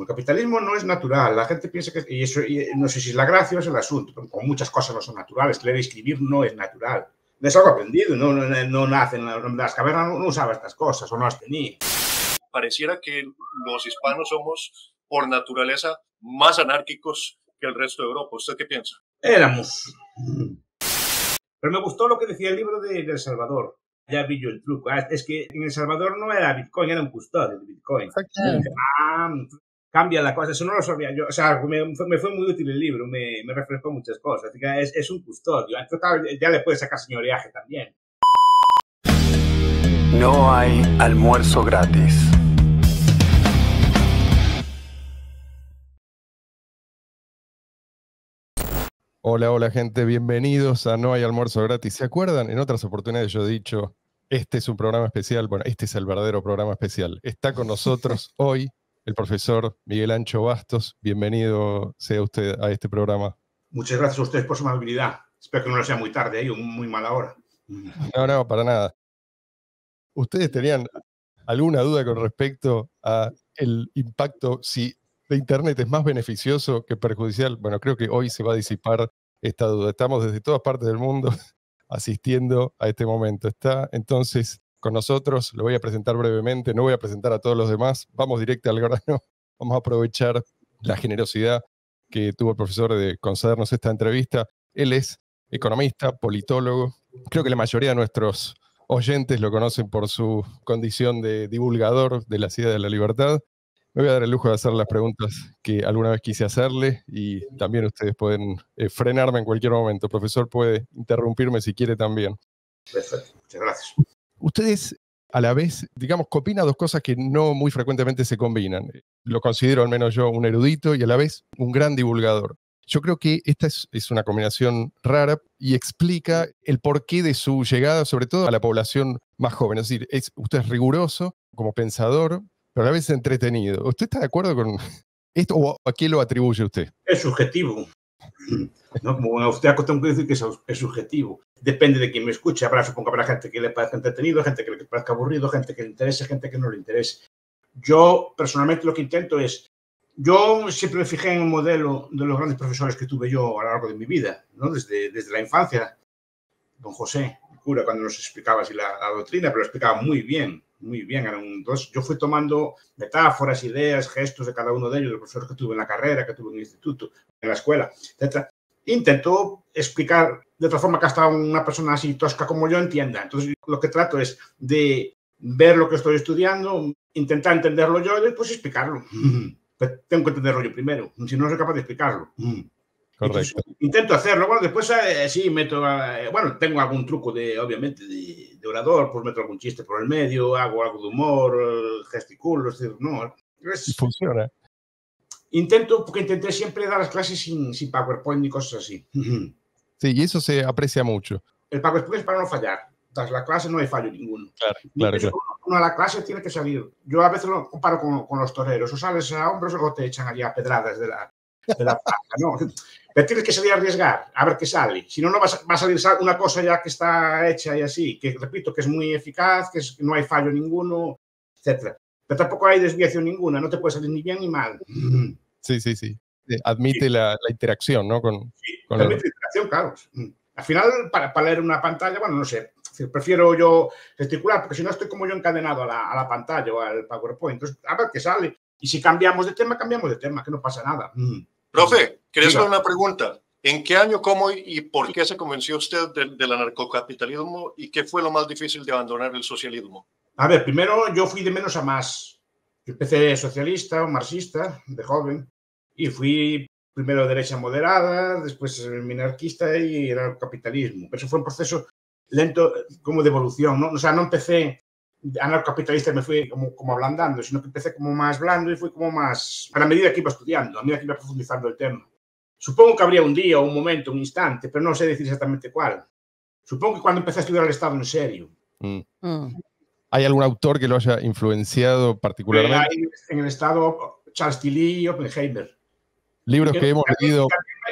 El capitalismo no es natural. La gente piensa que, y eso, no sé si es la gracia o es el asunto, pero como muchas cosas no son naturales. Leer y escribir no es natural. Es algo aprendido, no, no, no nace en las cavernas, no, usaba estas cosas o no las tenía. Pareciera que los hispanos somos, por naturaleza, más anárquicos que el resto de Europa. ¿Usted qué piensa? Éramos. Pero me gustó lo que decía el libro de, El Salvador. Ya vi yo el truco. Ah, es que en El Salvador no era Bitcoin, era un custodio de Bitcoin. Ah, cambia la cosa. Eso no lo sabía yo. O sea, me, fue muy útil el libro, me, me refrescó muchas cosas. Así que es, es un custodio. Ya le puede sacar señoreaje también. No hay almuerzo gratis. Hola, hola gente, bienvenidos a No hay almuerzo gratis. ¿Se acuerdan? En otras oportunidades yo he dicho, este es un programa especial, bueno, este es el verdadero programa especial. Está con nosotros hoy el profesor Miguel Ancho Bastos. Bienvenido sea usted a este programa. Muchas gracias a ustedes por su amabilidad. Espero que no sea muy tarde ahí, muy mala hora. No, no, para nada. ¿Ustedes tenían alguna duda con respecto a el impacto, si de Internet es más beneficioso que perjudicial? Bueno, creo que hoy se va a disipar esta duda. Estamos desde todas partes del mundo asistiendo a este momento. Está entonces con nosotros, lo voy a presentar brevemente, no voy a presentar a todos los demás, vamos directo al grano, vamos a aprovechar la generosidad que tuvo el profesor de concedernos esta entrevista. Él es economista, politólogo, creo que la mayoría de nuestros oyentes lo conocen por su condición de divulgador de la ciudad de la libertad. Me voy a dar el lujo de hacer las preguntas que alguna vez quise hacerle y también ustedes pueden eh, frenarme en cualquier momento. profesor puede interrumpirme si quiere también. Perfecto, muchas gracias ustedes a la vez, digamos, combina dos cosas que no muy frecuentemente se combinan. Lo considero al menos yo un erudito y a la vez un gran divulgador. Yo creo que esta es, una combinación rara y explica el porqué de su llegada, sobre todo a la población más joven. Es decir, usted es riguroso como pensador, pero a la vez entretenido. ¿Usted está de acuerdo con esto o a qué lo atribuye usted? Es subjetivo. ¿No? Como usted tengo que decir que es, subjetivo. Depende de quién me escuche. Habrá, supongo, habrá gente que le parezca entretenido, gente que le parezca aburrido, gente que le interese, gente que no le interese. Yo, personalmente, lo que intento es. Yo siempre me fijé en el modelo de los grandes profesores que tuve yo a lo largo de mi vida, ¿no? desde, desde la infancia. Don José, cura, cuando nos explicaba así la, la doctrina, pero lo explicaba muy bien, muy bien. Entonces, yo fui tomando metáforas, ideas, gestos de cada uno de ellos, de los profesores que tuve en la carrera, que tuve en el instituto, la escuela, etc. Intento explicar de otra forma que hasta una persona así tosca como yo entienda. Entonces, lo que trato es de ver lo que estoy estudiando, intentar entenderlo yo y después explicarlo. Pero tengo que entenderlo yo primero, si no soy capaz de explicarlo. Correcto. intento hacerlo. Bueno, después eh, sí meto, eh, bueno, tengo algún truco de, obviamente, de, orador, pues meto algún chiste por el medio, hago algo de humor, eh, gesticulo, es decir, no. Funciona. Intento, porque intenté siempre dar las clases sin, sin PowerPoint ni cosas así. Sí, y eso se aprecia mucho. El PowerPoint es para no fallar. Tras la clase no hay fallo ninguno. Claro, claro, claro. Uno, a la clase tiene que salir. Yo a veces lo comparo con, con los toreros. O sales a hombros o te echan allá pedradas de la, de la plaza, ¿no? Pero tienes que salir a arriesgar, a ver qué sale. Si no, no va a salir una cosa ya que está hecha y así, que repito, que es muy eficaz, que, no hay fallo ninguno, etc. Pero tampoco hay desviación ninguna, no te puede salir ni bien ni mal. Sí, sí, sí. Admite La, interacción, ¿no? Con, sí, admite la interacción, claro. Al final, para, para, leer una pantalla, bueno, no sé, prefiero yo gesticular, porque si no estoy como yo encadenado a la, a la pantalla o al PowerPoint. Entonces, a ver qué sale. Y si cambiamos de tema, cambiamos de tema, que no pasa nada. Profe, quería hacer una pregunta. ¿En qué año, cómo y por qué se convenció usted del, anarcocapitalismo y qué fue lo más difícil de abandonar el socialismo? A ver, primero yo fui de menos a más. Yo empecé socialista o marxista de joven y fui primero derecha moderada, después minarquista y era el capitalismo. Pero eso fue un proceso lento como de evolución, ¿no? O sea, no empecé anarcocapitalista me fui como, como ablandando, sino que empecé como más blando y fui como más, a la medida que iba estudiando, a medida que iba profundizando el tema. Supongo que habría un día, un momento, un instante, pero no sé decir exactamente cuál. Supongo que cuando empecé a estudiar el Estado en serio. Mm. Mm. ¿Hay algún autor que lo haya influenciado particularmente? Hay en el Estado Charles Tilly y Oppenheimer. Libros que, hemos leído.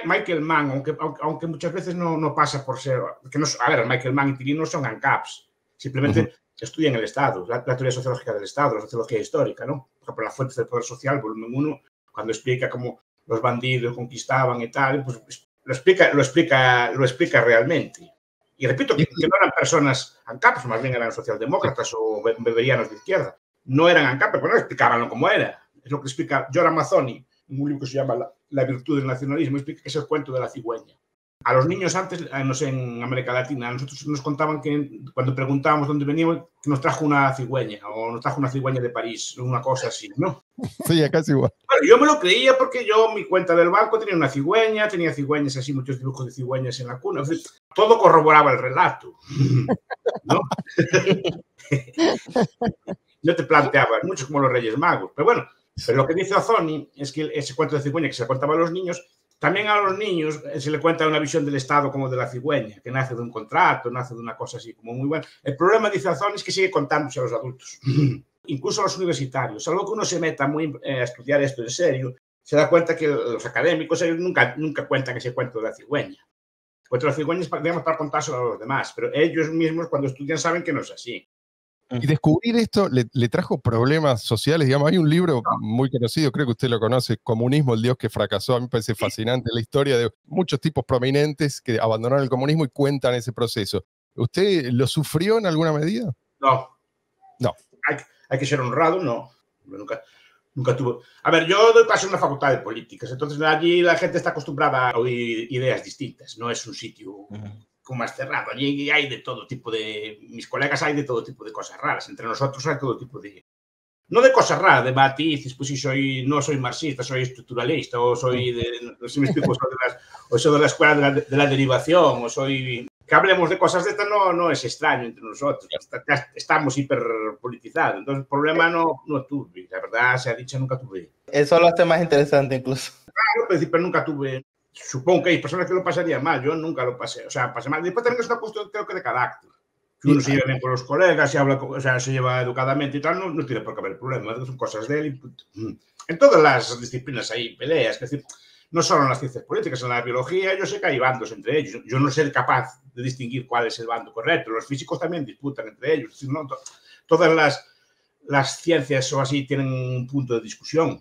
Michael Mann, aunque, aunque, muchas veces no, no pasa por ser. Que no, a ver, Michael Mann y Tilly no son ANCAPs. Simplemente estudian el Estado, la, teoría sociológica del Estado, la sociología histórica, ¿no? Por ejemplo, las fuentes del poder social, volumen 1, cuando explica cómo los bandidos conquistaban y tal, pues lo explica, lo explica, lo explica realmente. Y repito que, no eran personas ANCAP, más bien eran socialdemócratas o beberianos de izquierda. No eran ANCAP, pero no explicaban cómo era. Es lo que explica Giora Mazzoni en un libro que se llama La, la virtud del nacionalismo, explica que es el cuento de la cigüeña. A los niños antes, eh, no sé, en América Latina, a nosotros nos contaban que cuando preguntábamos dónde veníamos, que nos trajo una cigüeña o nos trajo una cigüeña de París, una cosa así, ¿no? Sí, casi igual. Bueno, yo me lo creía porque yo, mi cuenta del banco tenía una cigüeña, tenía cigüeñas así, muchos dibujos de cigüeñas en la cuna. todo corroboraba el relato, ¿no? no te planteabas mucho como los Reyes Magos. Pero bueno, pero lo que dice Ozoni es que ese cuento de cigüeña que se contaba a los niños también a los niños se le cuenta una visión del Estado como de la cigüeña, que nace de un contrato, nace de una cosa así como muy buena. El problema, dice Azón, es que sigue contándose a los adultos, incluso a los universitarios. Salvo que uno se meta muy eh, a estudiar esto en serio, se da cuenta que los académicos ellos nunca, nunca cuentan ese cuento de la cigüeña. Cuento de la cigüeña es digamos, para contárselo a los demás, pero ellos mismos cuando estudian saben que no es así. Y descubrir esto le, trajo problemas sociales, digamos, hay un libro muy conocido, creo que usted lo conoce, Comunismo, el Dios que fracasó, a mí me parece fascinante la historia de muchos tipos prominentes que abandonaron el comunismo y cuentan ese proceso. ¿Usted lo sufrió en alguna medida? No. No. Hay, que ser honrado, no. Nunca, nunca tuve. A ver, yo doy paso en una facultad de políticas, entonces allí la gente está acostumbrada a oír ideas distintas, no es un sitio como más cerrado. Allí hay de todo tipo de. Mis colegas hay de todo tipo de cosas raras. Entre nosotros hay todo tipo de. No de cosas raras, de matices, pues si soy, no soy marxista, soy estructuralista, o soy de, no sé si me explico, soy de, las, o soy de la escuela de la, de la, derivación, o soy, que hablemos de cosas de estas no, no es extraño entre nosotros, estamos hiperpolitizados, entonces el problema no, no tuve, la verdad se ha dicho, nunca tuve. Eso lo hace más interesante incluso. Claro, pero nunca tuve, supongo que hay personas que lo pasarían mal, yo nunca lo pasé, o sea, pasé mal. Después también es una cuestión, creo que de carácter. Si uno se lleva bien con los colegas, se habla, o sea, se lleva educadamente y tal, no, no tiene por qué haber problema, son cosas de él. Mm. En todas las disciplinas hay peleas, es decir, no solo en las ciencias políticas, en la biología yo sé que hay bandos entre ellos. Yo no soy capaz de distinguir cuál es el bando correcto. Los físicos también disputan entre ellos. decir, no, todas las, las ciencias o así tienen un punto de discusión.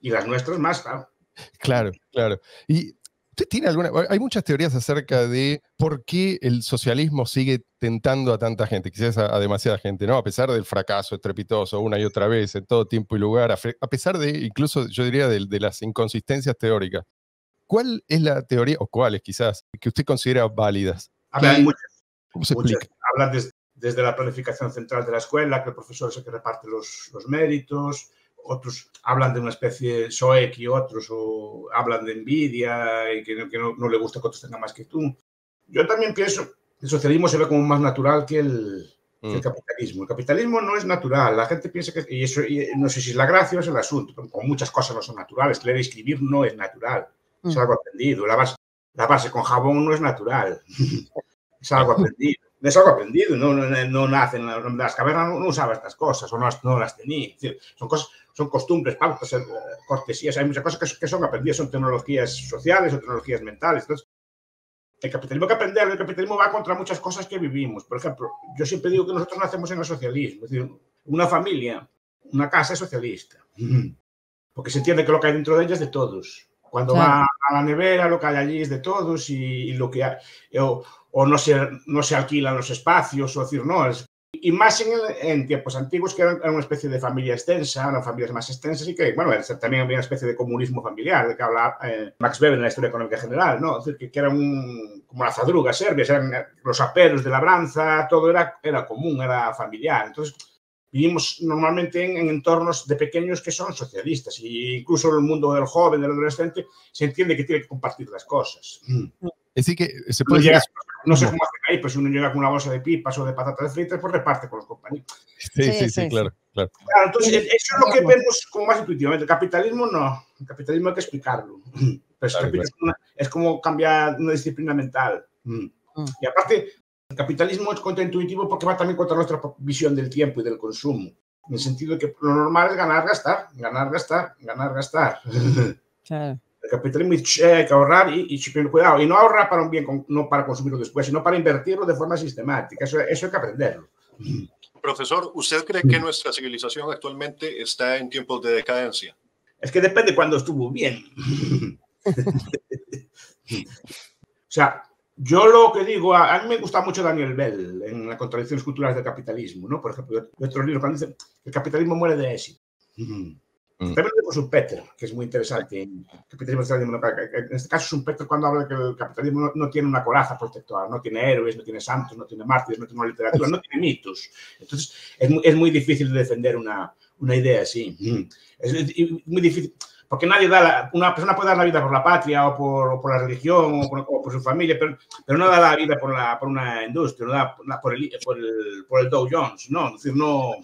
Y las nuestras más, claro. Claro, claro. Y usted tiene alguna. Hay muchas teorías acerca de por qué el socialismo sigue tentando a tanta gente, quizás a, demasiada gente, ¿no? A pesar del fracaso estrepitoso una y otra vez, en todo tiempo y lugar, a, pesar de, incluso yo diría, de, las inconsistencias teóricas. ¿Cuál es la teoría, o cuáles quizás, que usted considera válidas? A ver, hay muchas. ¿Cómo se explica? Hablan desde la planificación central de la escuela, que el profesor es el que reparte los, los méritos, otros hablan de una especie de SOEC y otros, o hablan de envidia y que, no, no, le gusta que otros tengan más que tú. Yo también pienso que el socialismo se ve como más natural que el, el mm. capitalismo. El capitalismo no es natural. La gente piensa que, y eso no sé si es la gracia o es el asunto, pero como muchas cosas no son naturales. Leer y escribir no es natural, es mm. algo aprendido. La base, la base con jabón no es natural, es algo aprendido es algo aprendido, no, no, no nacen las cavernas, no, usaba estas cosas o no, no las tenía. decir, son cosas, son costumbres, pautas, eh, cortesías, hay muchas cosas que, que, son aprendidas, son tecnologías sociales o tecnologías mentales. Entonces, el capitalismo hay que aprender, el capitalismo va contra muchas cosas que vivimos. Por ejemplo, yo siempre digo que nosotros nacemos en el socialismo, es decir, una familia, una casa es socialista, porque se entiende que lo que hay dentro de ella es de todos. Cuando va a la nevera, lo que hay allí es de todos y, lo que hay, o, o no se, no se alquilan los espacios, o decir, no, es, y más en, en, tiempos antiguos que eran, una especie de familia extensa, eran familias más extensas y que, bueno, también había una especie de comunismo familiar, de que habla eh, Max Weber en la historia económica general, ¿no? Es decir, que, que era un, como la zadruga serbia, eran los aperos de labranza, todo era, era común, era familiar. Entonces, vivimos normalmente en, en, entornos de pequeños que son socialistas y incluso el mundo del joven, del adolescente, se entiende que tiene que compartir las cosas. Es decir, que se puede... Decir no sé cómo hacen ahí, pero si uno llega con una bolsa de pipas o de patatas fritas, pues reparte con los compañeros. Sí, sí, sí, claro, claro. entonces, eso es lo que vemos como más intuitivamente. El capitalismo no. El capitalismo hay que explicarlo. Pero claro, es, claro. es, como cambiar una disciplina mental. Mm. Mm. Y aparte, el capitalismo es contraintuitivo porque va también contra nuestra visión del tiempo y del consumo. En el sentido de que lo normal es ganar, gastar, ganar, gastar, ganar, gastar. Claro. El capitalismo hay que ahorrar y, y, cuidado, y no ahorrar para un bien, no para consumirlo después, sino para invertirlo de forma sistemática. Eso, eso hay que aprenderlo. Profesor, ¿usted cree que nuestra civilización actualmente está en tiempos de decadencia? Es que depende cuando estuvo bien. o sea, yo lo que digo, a, mí me gusta mucho Daniel Bell en las contradicciones culturales del capitalismo, ¿no? Por ejemplo, otros libros cuando dice el capitalismo muere de éxito. Mm. También tenemos un Peter, que es muy interesante. En, en este caso es un Peter cuando habla de que el capitalismo no, tiene una coraza protectora, no tiene héroes, no tiene santos, no tiene mártires, no tiene una literatura, no tiene mitos. Entonces es, es muy difícil de defender una, una idea así. Mm. Es, muy difícil, porque nadie da, la, una persona puede dar la vida por la patria o por, por la religión o por, por, su familia, pero, pero, no da la vida por, la, por una industria, no da por el, por el, por el Dow Jones, ¿no? Es decir, no...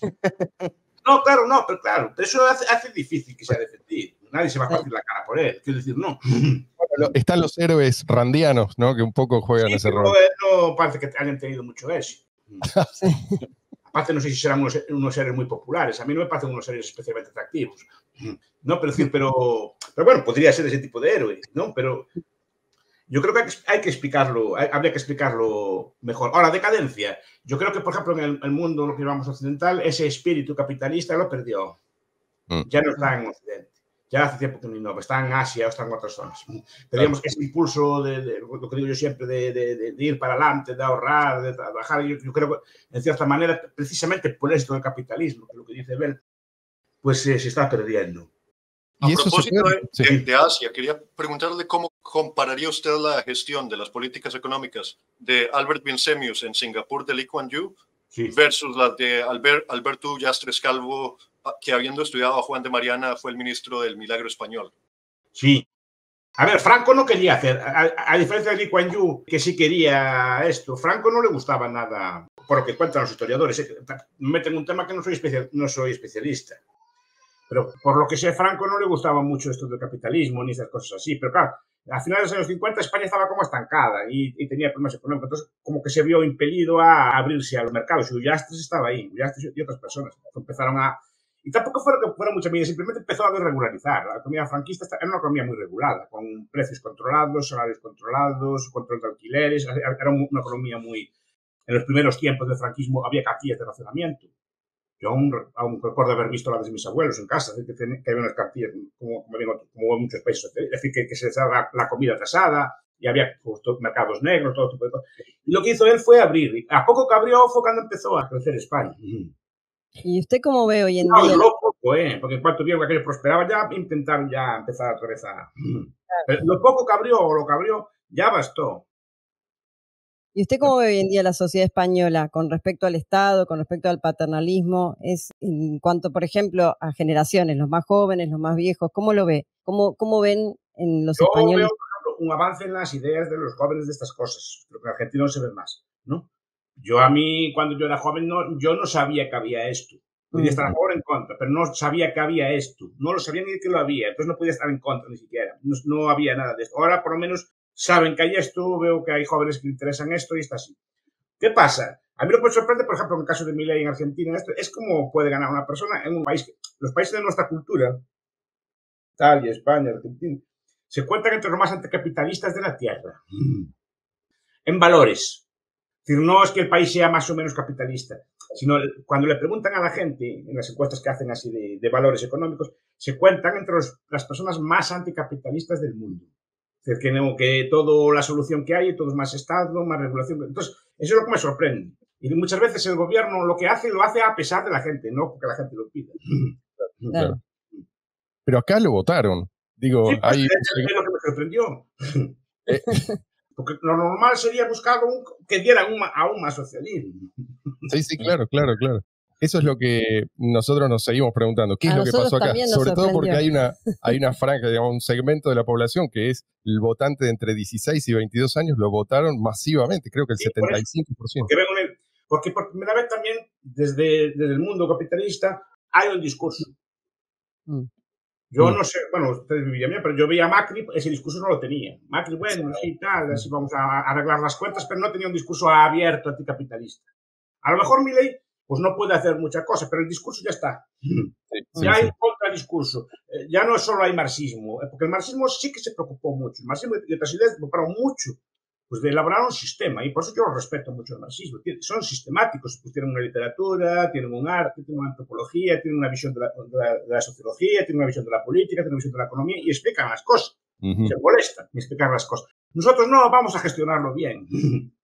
No, claro, no, pero claro, eso hace, hace difícil que sea defendido. Nadie se va a partir la cara por él. Quiero decir, no. Bueno, están los héroes randianos, ¿no? Que un poco juegan sí, ese rol. No parece que hayan tenido mucho éxito. Aparte, no sé si serán unos, unos seres muy populares. A mí no me parecen unos seres especialmente atractivos. No, pero, pero, pero bueno, podría ser ese tipo de héroe, ¿no? Pero yo creo que hay que, explicarlo, habría que explicarlo mejor. Ahora, decadencia. Yo creo que, por ejemplo, en el, mundo, lo que llamamos occidental, ese espíritu capitalista lo perdió. Mm. Ya no está en Occidente. Ya hace tiempo que no está en Asia o está en otras zonas. Teníamos ese impulso de, lo que digo yo siempre, de, ir para adelante, de ahorrar, de trabajar. Yo, yo, creo que, en cierta manera, precisamente por esto del capitalismo, que lo que dice Bell, pues eh, se está perdiendo. A propósito de, Asia, quería preguntarle cómo compararía usted la gestión de las políticas económicas de Albert Vincemius en Singapur de Lee Kuan Yew versus la de Albert, Alberto Yastres Calvo, ah, que habiendo estudiado a Juan de Mariana fue el ministro del Milagro Español. Sí. A ver, Franco no quería hacer, a, diferencia de Lee Kuan Yew, que sí quería esto, Franco no le gustaba nada, por lo que cuentan los historiadores. Eh, me meten un tema que no soy, especial, no soy especialista pero por lo que sé, Franco no le gustaba mucho esto del capitalismo ni esas cosas así. Pero claro, a finales de los años 50 España estaba como estancada y, tenía problemas económicos. Entonces, como que se vio impelido a abrirse a los mercados. Y Ullastres estaba ahí, Ullastres y otras personas. Empezaron a... Y tampoco fueron que fuera mucha simplemente empezó a desregularizar. La economía franquista era una economía muy regulada, con precios controlados, salarios controlados, control de alquileres. Era una economía muy... En los primeros tiempos del franquismo había cartillas de racionamiento yo aún, aún, recuerdo haber visto las de mis abuelos en casa, que, que había unas cartillas, como, como, como en muchos países, es decir, que, que se daba la comida atrasada y había pues, mercados negros, todo tipo de cosas. Y lo que hizo él fue abrir. A poco que abrió fue cuando empezó a crecer España. ¿Y usted cómo ve hoy en no, día? No, poco, ¿eh? Porque en cuanto vieron que aquello prosperaba, ya intentaron ya empezar otra vez a... Pero lo poco que abrió o lo que abrió, ya bastó. ¿Y usted cómo ve hoy en día la sociedad española con respecto al Estado, con respecto al paternalismo? Es en cuanto, por ejemplo, a generaciones, los más jóvenes, los más viejos, ¿cómo lo ve? ¿Cómo, cómo ven en los Yo españoles? Veo, un avance en las ideas de los jóvenes de estas cosas. Creo que en Argentina no se ve más, ¿no? Yo a mí, cuando yo era joven, no, yo no sabía que había esto. Podía estar a favor o en contra, pero no sabía que había esto. No lo sabía ni que lo había, entonces no podía estar en contra ni siquiera. No, no había nada de esto. Ahora, por lo menos, saben que hay esto, veo que hay jóvenes que interesan esto y está así. ¿Qué pasa? A mí lo que me sorprende, por ejemplo, en el caso de Milei en Argentina, esto, es cómo puede ganar una persona en un país los países de nuestra cultura, Italia, España, Argentina, se cuentan entre los más anticapitalistas de la tierra. En valores. Es decir, no es que el país sea más o menos capitalista, sino cuando le preguntan a la gente en las encuestas que hacen así de, valores económicos, se cuentan entre las personas más anticapitalistas del mundo. Es decir, que, que toda la solución que hay, todo es más Estado, más regulación. Entonces, eso es lo que me sorprende. Y muchas veces el gobierno lo que hace, lo hace a pesar de la gente, no porque la gente lo pida. Claro. Pero acá lo votaron. Digo, sí, pues, hay... es lo que me sorprendió. Eh. Porque lo normal sería buscar un, que dieran un, aún más socialismo. Sí, sí, claro, claro, claro. Eso es lo que nosotros nos seguimos preguntando. ¿Qué es lo que pasó acá? Sobre todo porque hay una, hay una franja, digamos, un segmento de la población que es el votante de entre 16 y 22 años, lo votaron masivamente, creo que el sí, 75%. Porque, porque por primera vez también desde, desde el mundo capitalista hay un discurso. Mm. Yo mm. no sé, bueno, ustedes vivían bien, pero yo veía a Macri, ese discurso no lo tenía. Macri, bueno, sí, tal, así vamos a arreglar las cuentas, pero no tenía un discurso abierto anticapitalista. A lo mejor Milei pues no puede hacer muchas cosas, pero el discurso ya está. Sí, ya sí, hay sí. contradiscurso. Eh, ya no solo hay marxismo, eh, porque el marxismo sí que se preocupó mucho. El marxismo y otras ideas se preocuparon mucho pues de elaborar un sistema. Y por eso yo respeto mucho el marxismo. Son sistemáticos, pues tienen una literatura, tienen un arte, tienen una antropología, tienen una visión de la, de la, sociología, tienen una visión de la política, tienen una visión de la economía y explican las cosas. Se molestan en explicar las cosas. Nosotros no vamos a gestionarlo bien.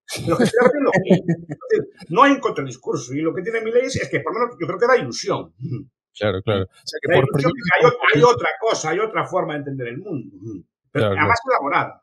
Lo que bien. No hay un contradiscurso. Y lo que tiene mi ley es que, por lo menos, yo creo que da ilusión. Claro, claro. hay, otra cosa, hay otra forma de entender el mundo. Pero además elaborada.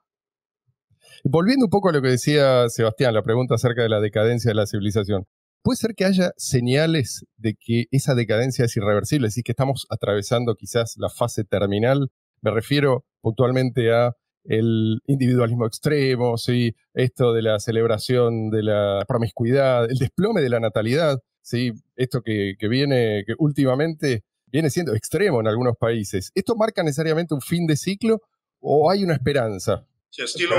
Volviendo un poco a lo que decía Sebastián, la pregunta acerca de la decadencia de la civilización. ¿Puede ser que haya señales de que esa decadencia es irreversible? Es decir, que estamos atravesando quizás la fase terminal. Me refiero puntualmente a el individualismo extremo, ¿sí? esto de la celebración de la promiscuidad, el desplome de la natalidad, ¿sí? esto que, que viene, que últimamente viene siendo extremo en algunos países. ¿Esto marca necesariamente un fin de ciclo o hay una esperanza? Sí, estilo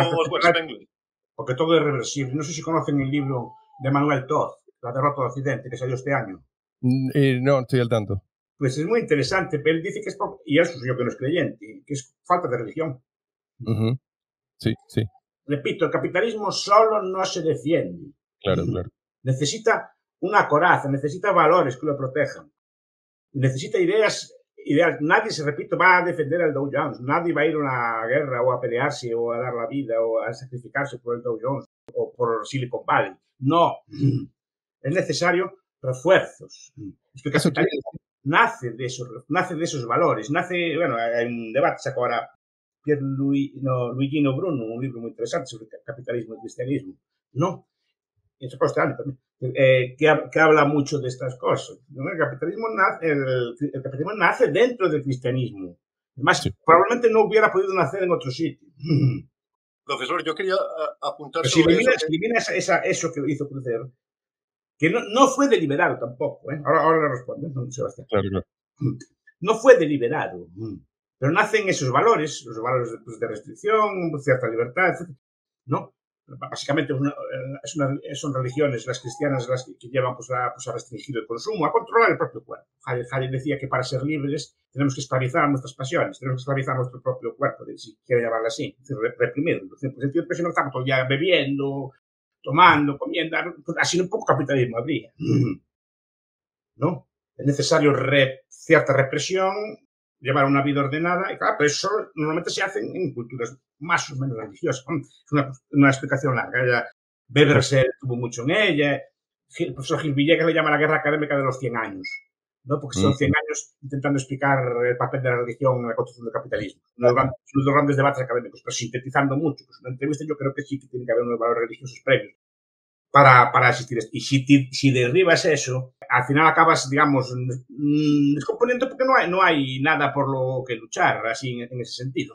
Porque todo es reversible. No sé si conocen el libro de Manuel Todd, La derrota del Occidente, que salió este año. Mm, eh, no, estoy al tanto. Pues es muy interesante, pero él dice que es, y eso yo que no es creyente, que es falta de religión. Sí, sí. Repito, el capitalismo solo no se defiende. Claro, claro. Necesita una coraza, necesita valores que lo protejan. Necesita ideas ideal. Nadie, se repito, va a defender al Dow Jones. Nadie va a ir a una guerra o a pelearse o a dar la vida o a sacrificarse por el Dow Jones o por Silicon Valley. No. Es necesario refuerzos. Es que el capitalismo nace de esos, nace de esos valores. Nace, bueno, hay un debate, ahora Pier no, Luigino Bruno, un libro muy interesante sobre capitalismo y cristianismo. No. Eso este también. Eh, que, que, habla mucho de estas cosas. El capitalismo, nace, el, capitalismo nace dentro del cristianismo. Además, probablemente no hubiera podido nacer en otro sitio. Profesor, yo quería apuntar sobre si eliminas, esa, eso que hizo Crucer, que no, no fue deliberado tampoco, ¿eh? ahora, ahora le respondo, ¿no, Sebastián? No fue deliberado, pero nacen esos valores, los valores pues, de restricción, cierta libertad, etc. ¿no? básicamente eh, son religiones, las cristianas, las que, llevan pues, a, pues, a, restringir el consumo, a controlar el propio cuerpo. Hayek decía que para ser libres tenemos que esclavizar nuestras pasiones, tenemos que esclavizar nuestro propio cuerpo, si quiere llamarlo así, reprimirlo. En el sentido de que no estamos todo bebiendo, tomando, comiendo, pues, así un poco capitalismo habría. ¿No? Es necesario cierta represión llevar una vida ordenada, y claro, pero eso normalmente se hace en culturas más o menos religiosas. Es una, una explicación larga. Ella, Weber tuvo mucho en ella. El profesor Gil Villegas le llama la guerra académica de los 100 años, ¿no? porque son 100 años intentando explicar el papel de la religión en la construcción del capitalismo. Uno de los grandes debates académicos, pero sintetizando mucho. Pues una entrevista yo creo que sí que tiene que haber unos valores religiosos previos para, para existir Y si, si derribas eso, al final acabas, digamos, mm, descomponiendo porque no hay, no hay nada por lo que luchar, así en, ese sentido.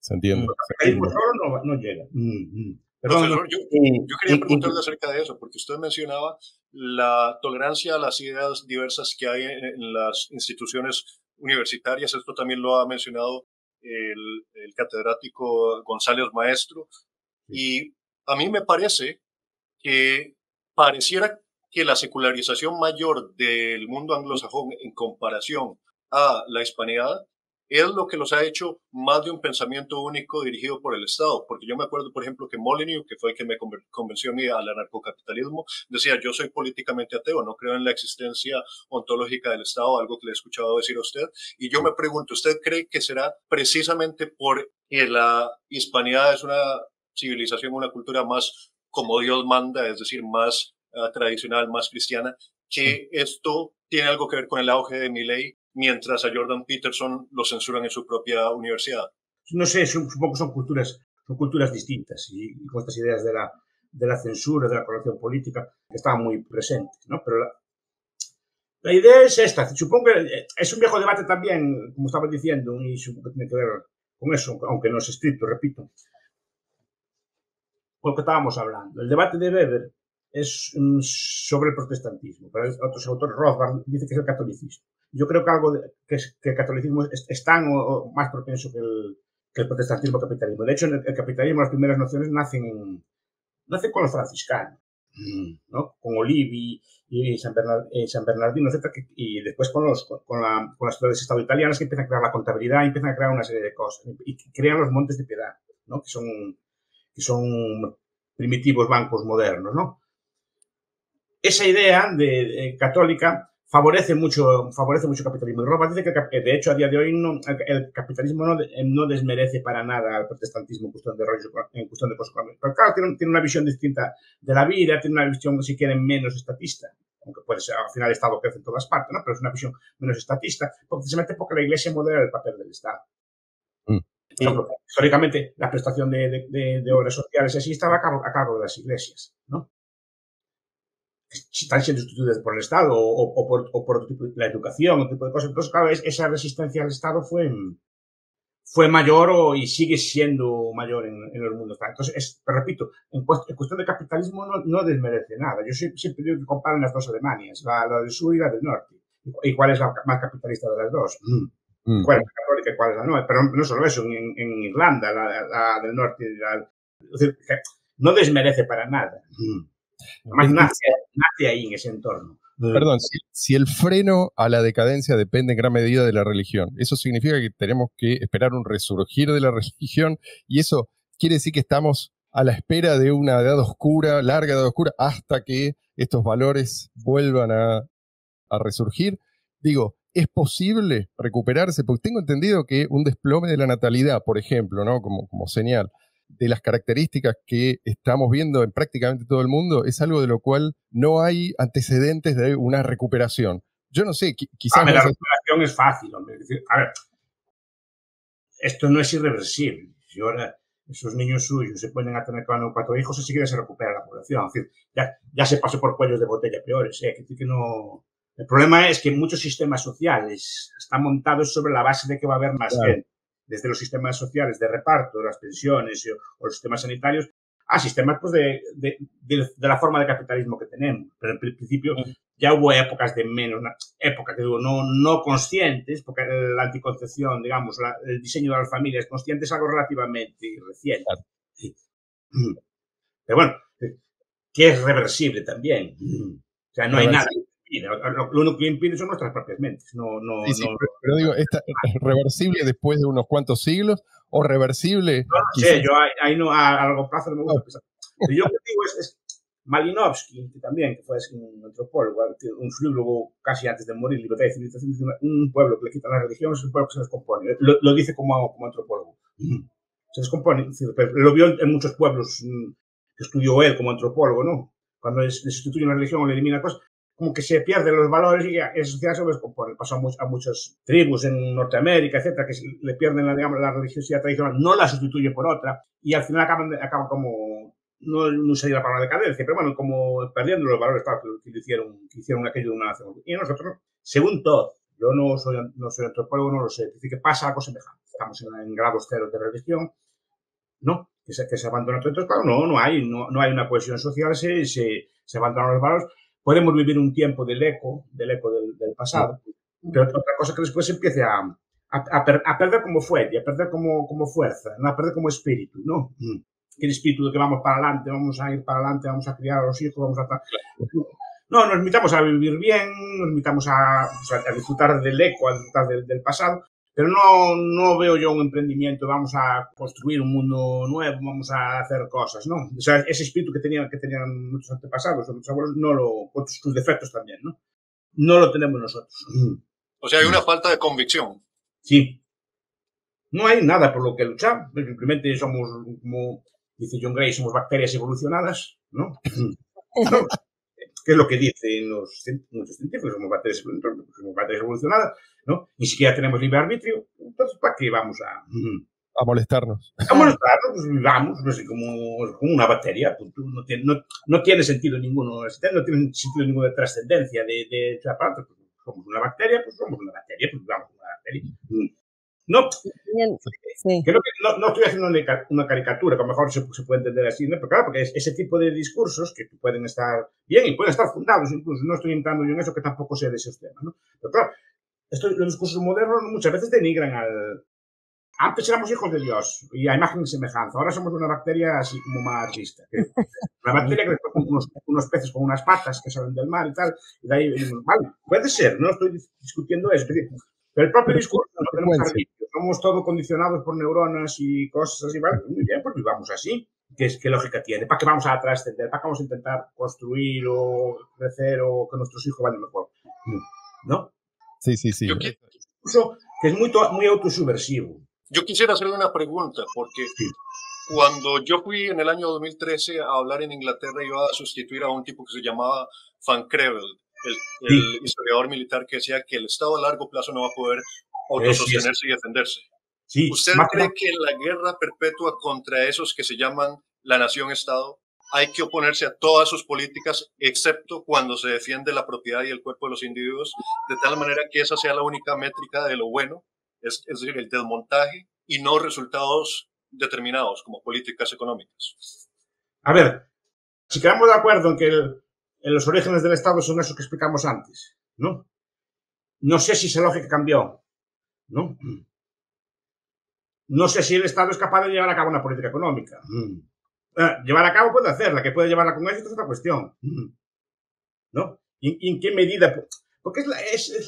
Se entiende. El solo no, llega. Mm, mm. yo, quería preguntarle acerca de eso, porque usted mencionaba la tolerancia a las ideas diversas que hay en, las instituciones universitarias. Esto también lo ha mencionado el, el catedrático González Maestro. Y a mí me parece que pareciera que la secularización mayor del mundo anglosajón en comparación a la hispanidad es lo que los ha hecho más de un pensamiento único dirigido por el Estado. Porque yo me acuerdo, por ejemplo, que Molyneux, que fue el que me convenció a mí al anarcocapitalismo, decía, yo soy políticamente ateo, no creo en la existencia ontológica del Estado, algo que le he escuchado decir a usted. Y yo me pregunto, ¿usted cree que será precisamente porque la hispanidad es una civilización, una cultura más como Dios manda, es decir, más ah, tradicional, más cristiana, que esto tiene algo que ver con el auge de mi ley, mientras a Jordan Peterson lo censuran en su propia universidad. No sé, supongo que son culturas, son culturas distintas y, con estas ideas de la, de la censura, de la corrección política, que estaban muy presentes, ¿no? Pero la, la idea es esta. Supongo que es un viejo debate también, como estaba diciendo, y supongo que tiene que ver con eso, aunque no es estricto, repito lo que estábamos hablando. El debate de Weber es mm, sobre el protestantismo, pero otros autores, Rothbard, dice que es el catolicismo. Yo creo que algo que, es, que, el catolicismo es, tan o, más propenso que el, que el protestantismo capitalismo. De hecho, el, el, capitalismo, las primeras nociones nacen, en, nacen con los franciscanos, mm, ¿no? con Olivi y San, San Bernardino, etc. y después con, los, con, la, con las ciudades estado italianas que empiezan a crear la contabilidad, y empiezan a crear una serie de cosas y crean los montes de piedad, ¿no? que son que son primitivos bancos modernos, ¿no? Esa idea de, católica favorece mucho, favorece mucho el capitalismo. Y Roba dice que, de hecho, a día de hoy no, el capitalismo no, no, desmerece para nada al protestantismo en cuestión de rollo, en cuestión de cosas Pero claro, tiene, tiene, una visión distinta de la vida, tiene una visión, si quieren, menos estatista. Aunque puede ser, al final el Estado crece en todas partes, ¿no? Pero es una visión menos estatista, precisamente porque la Iglesia modera el papel del Estado. Mm. históricamente, la prestación de, de, de, obras sociales así estaba a cargo, a cargo de las iglesias, ¿no? están siendo sustituidas por el Estado o, por, o por la educación, otro tipo de cosas. Entonces, claro, esa resistencia al Estado fue, fue mayor o, y sigue siendo mayor en, en los mundos. Entonces, es, repito, en, cuestión de capitalismo no, no, desmerece nada. Yo siempre, digo que comparen las dos Alemanias, la, la, del sur y la del norte. ¿Y cuál es la más capitalista de las dos? Mm. ¿Cuál es la católica y cuál es la no? Pero no solo eso, en, en Irlanda, la, la, del norte, es decir, no desmerece para nada. Mm. Además, nace, ahí en ese entorno. Perdón, si, el freno a la decadencia depende en gran medida de la religión, eso significa que tenemos que esperar un resurgir de la religión y eso quiere decir que estamos a la espera de una edad oscura, larga edad oscura, hasta que estos valores vuelvan a, a resurgir. Digo, ¿es posible recuperarse? Porque tengo entendido que un desplome de la natalidad, por ejemplo, ¿no? como, como señal, de las características que estamos viendo en prácticamente todo el mundo es algo de lo cual no hay antecedentes de una recuperación. Yo no sé, quizás... la recuperación es fácil, hombre. a ver, esto no es irreversible. Si ahora esos niños suyos se ponen a tener cuatro hijos, enseguida se recupera la población. Es decir, ya, ya se pasó por cuellos de botella peores. ¿eh? Que, que no... El problema es que muchos sistemas sociales están montados sobre la base de que va a haber más gente. Desde los sistemas sociales de reparto, las pensiones o, los sistemas sanitarios, a sistemas pues, de, de, de, la forma de capitalismo que tenemos. Pero en principio ya hubo épocas de menos, épocas que digo, no, no conscientes, porque la anticoncepción, digamos, el diseño de las familias conscientes es algo relativamente reciente. Pero bueno, que es reversible también. O sea, no hay nada lo, único que impide son nuestras propias mentes. No, no, pero, digo, ¿es reversible después de unos cuantos siglos o reversible? No, sé, yo ahí, no, a, largo plazo no me gusta pensar. Yo lo que digo es, Malinowski, que también que fue un antropólogo, un filólogo casi antes de morir, Libertad y Civilización, un pueblo que le quitan la religión es un pueblo que se descompone. Lo, lo dice como, como antropólogo. Se descompone. Lo vio en muchos pueblos mm, que estudió él como antropólogo, ¿no? Cuando se sustituye una religión o le elimina cosas, como que se pierden los valores y esa sociedad se descompone. Pasó a, muchas tribus en Norteamérica, etcétera, que le pierden la, digamos, la religiosidad tradicional, no la sustituye por otra y al final acaban, acaban como, no, no sería la palabra decadencia, pero bueno, como perdiendo los valores que, que, hicieron, que hicieron aquello de una nación. Y nosotros, según todo, yo no soy, no soy antropólogo, no lo sé, dice que pasa algo semejante. Estamos en, grados cero de religión, ¿no? Que se, que se abandona todo. Claro, no, no hay, no, no hay una cohesión social, se, se, se abandonan los valores podemos vivir un tiempo del eco, del eco del, pasado, pero otra cosa que después empiece a, a, perder como fuerza, a perder como, como fuerza, ¿no? a perder como espíritu, ¿no? Mm. El espíritu de que vamos para adelante, vamos a ir para adelante, vamos a criar a los hijos, vamos a... No, nos invitamos a vivir bien, nos invitamos a, a disfrutar del eco, a disfrutar del pasado, pero no, no veo yo un emprendimiento, vamos a construir un mundo nuevo, vamos a hacer cosas, ¿no? O sea, ese espíritu que tenían, que tenían nuestros antepasados, nuestros abuelos, no lo, con sus defectos también, ¿no? No lo tenemos nosotros. O sea, hay una falta de convicción. Sí. No hay nada por lo que luchar, simplemente somos, como dice John Gray, somos bacterias evolucionadas, ¿no? ¿Qué es lo que dicen los, muchos científicos? Somos bacterias, somos bacterias evolucionadas, ¿no? Ni siquiera tenemos libre arbitrio. Entonces, ¿para qué vamos a...? A molestarnos. A molestarnos, pues vivamos, no sé, como, como una bacteria. Pues, no, tiene, no, no, tiene sentido ninguno, no tiene sentido ninguno de trascendencia de, de, de aparato. Pues, somos una bacteria, pues somos una bacteria, pues vivamos como una bacteria. No, creo que no, no, estoy haciendo una caricatura, que a lo mejor se, se puede entender así, ¿no? pero claro, porque es ese tipo de discursos que pueden estar bien y pueden estar fundados, incluso no estoy entrando yo en eso que tampoco sé de esos temas, ¿no? Pero claro, esto, los discursos modernos muchas veces denigran al... Antes éramos hijos de Dios y a imagen y semejanza, ahora somos una bacteria así como más artista. una bacteria que después unos, unos peces con unas patas que salen del mar y tal, y de ahí vale, puede ser, no estoy discutiendo eso, pero el propio discurso no tenemos somos todo condicionados por neuronas y cosas así, vale, pues muy bien, pues vivamos así. ¿qué, lógica tiene? ¿Para qué vamos a trascender? ¿Para qué vamos a intentar construir o crecer o que nuestros hijos vayan mejor? ¿No? Sí, sí, sí. Yo que, es muy, muy autosubversivo. Yo quisiera hacerle una pregunta, porque cuando yo fui en el año 2013 a hablar en Inglaterra, iba a sustituir a un tipo que se llamaba Van Crevel, el, historiador militar que decía que el Estado a largo plazo no va a poder autosostenerse y defenderse. ¿Usted cree que en la guerra perpetua contra esos que se llaman la nación-Estado hay que oponerse a todas sus políticas, excepto cuando se defiende la propiedad y el cuerpo de los individuos, de tal manera que esa sea la única métrica de lo bueno, es, es decir, el desmontaje y no resultados determinados como políticas económicas. A ver, si quedamos de acuerdo en que en los orígenes del Estado son esos que explicamos antes, ¿no? No sé si esa lógica cambió, ¿no? No sé si el Estado es capaz de llevar a cabo una política económica. Eh, llevar a cabo puede hacerla, que puede llevarla con éxito es otra cuestión. ¿No? ¿Y, en qué medida? Porque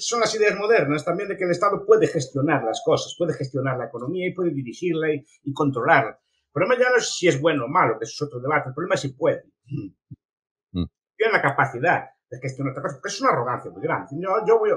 son las ideas modernas también de que el Estado puede gestionar las cosas, puede gestionar la economía y puede dirigirla y, controlarla. El problema ya no es si es bueno o malo, que eso es otro debate, el problema es si puede. Mm. Tiene la capacidad de gestionar otra cosa, porque es una arrogancia muy grande. Yo, yo, voy,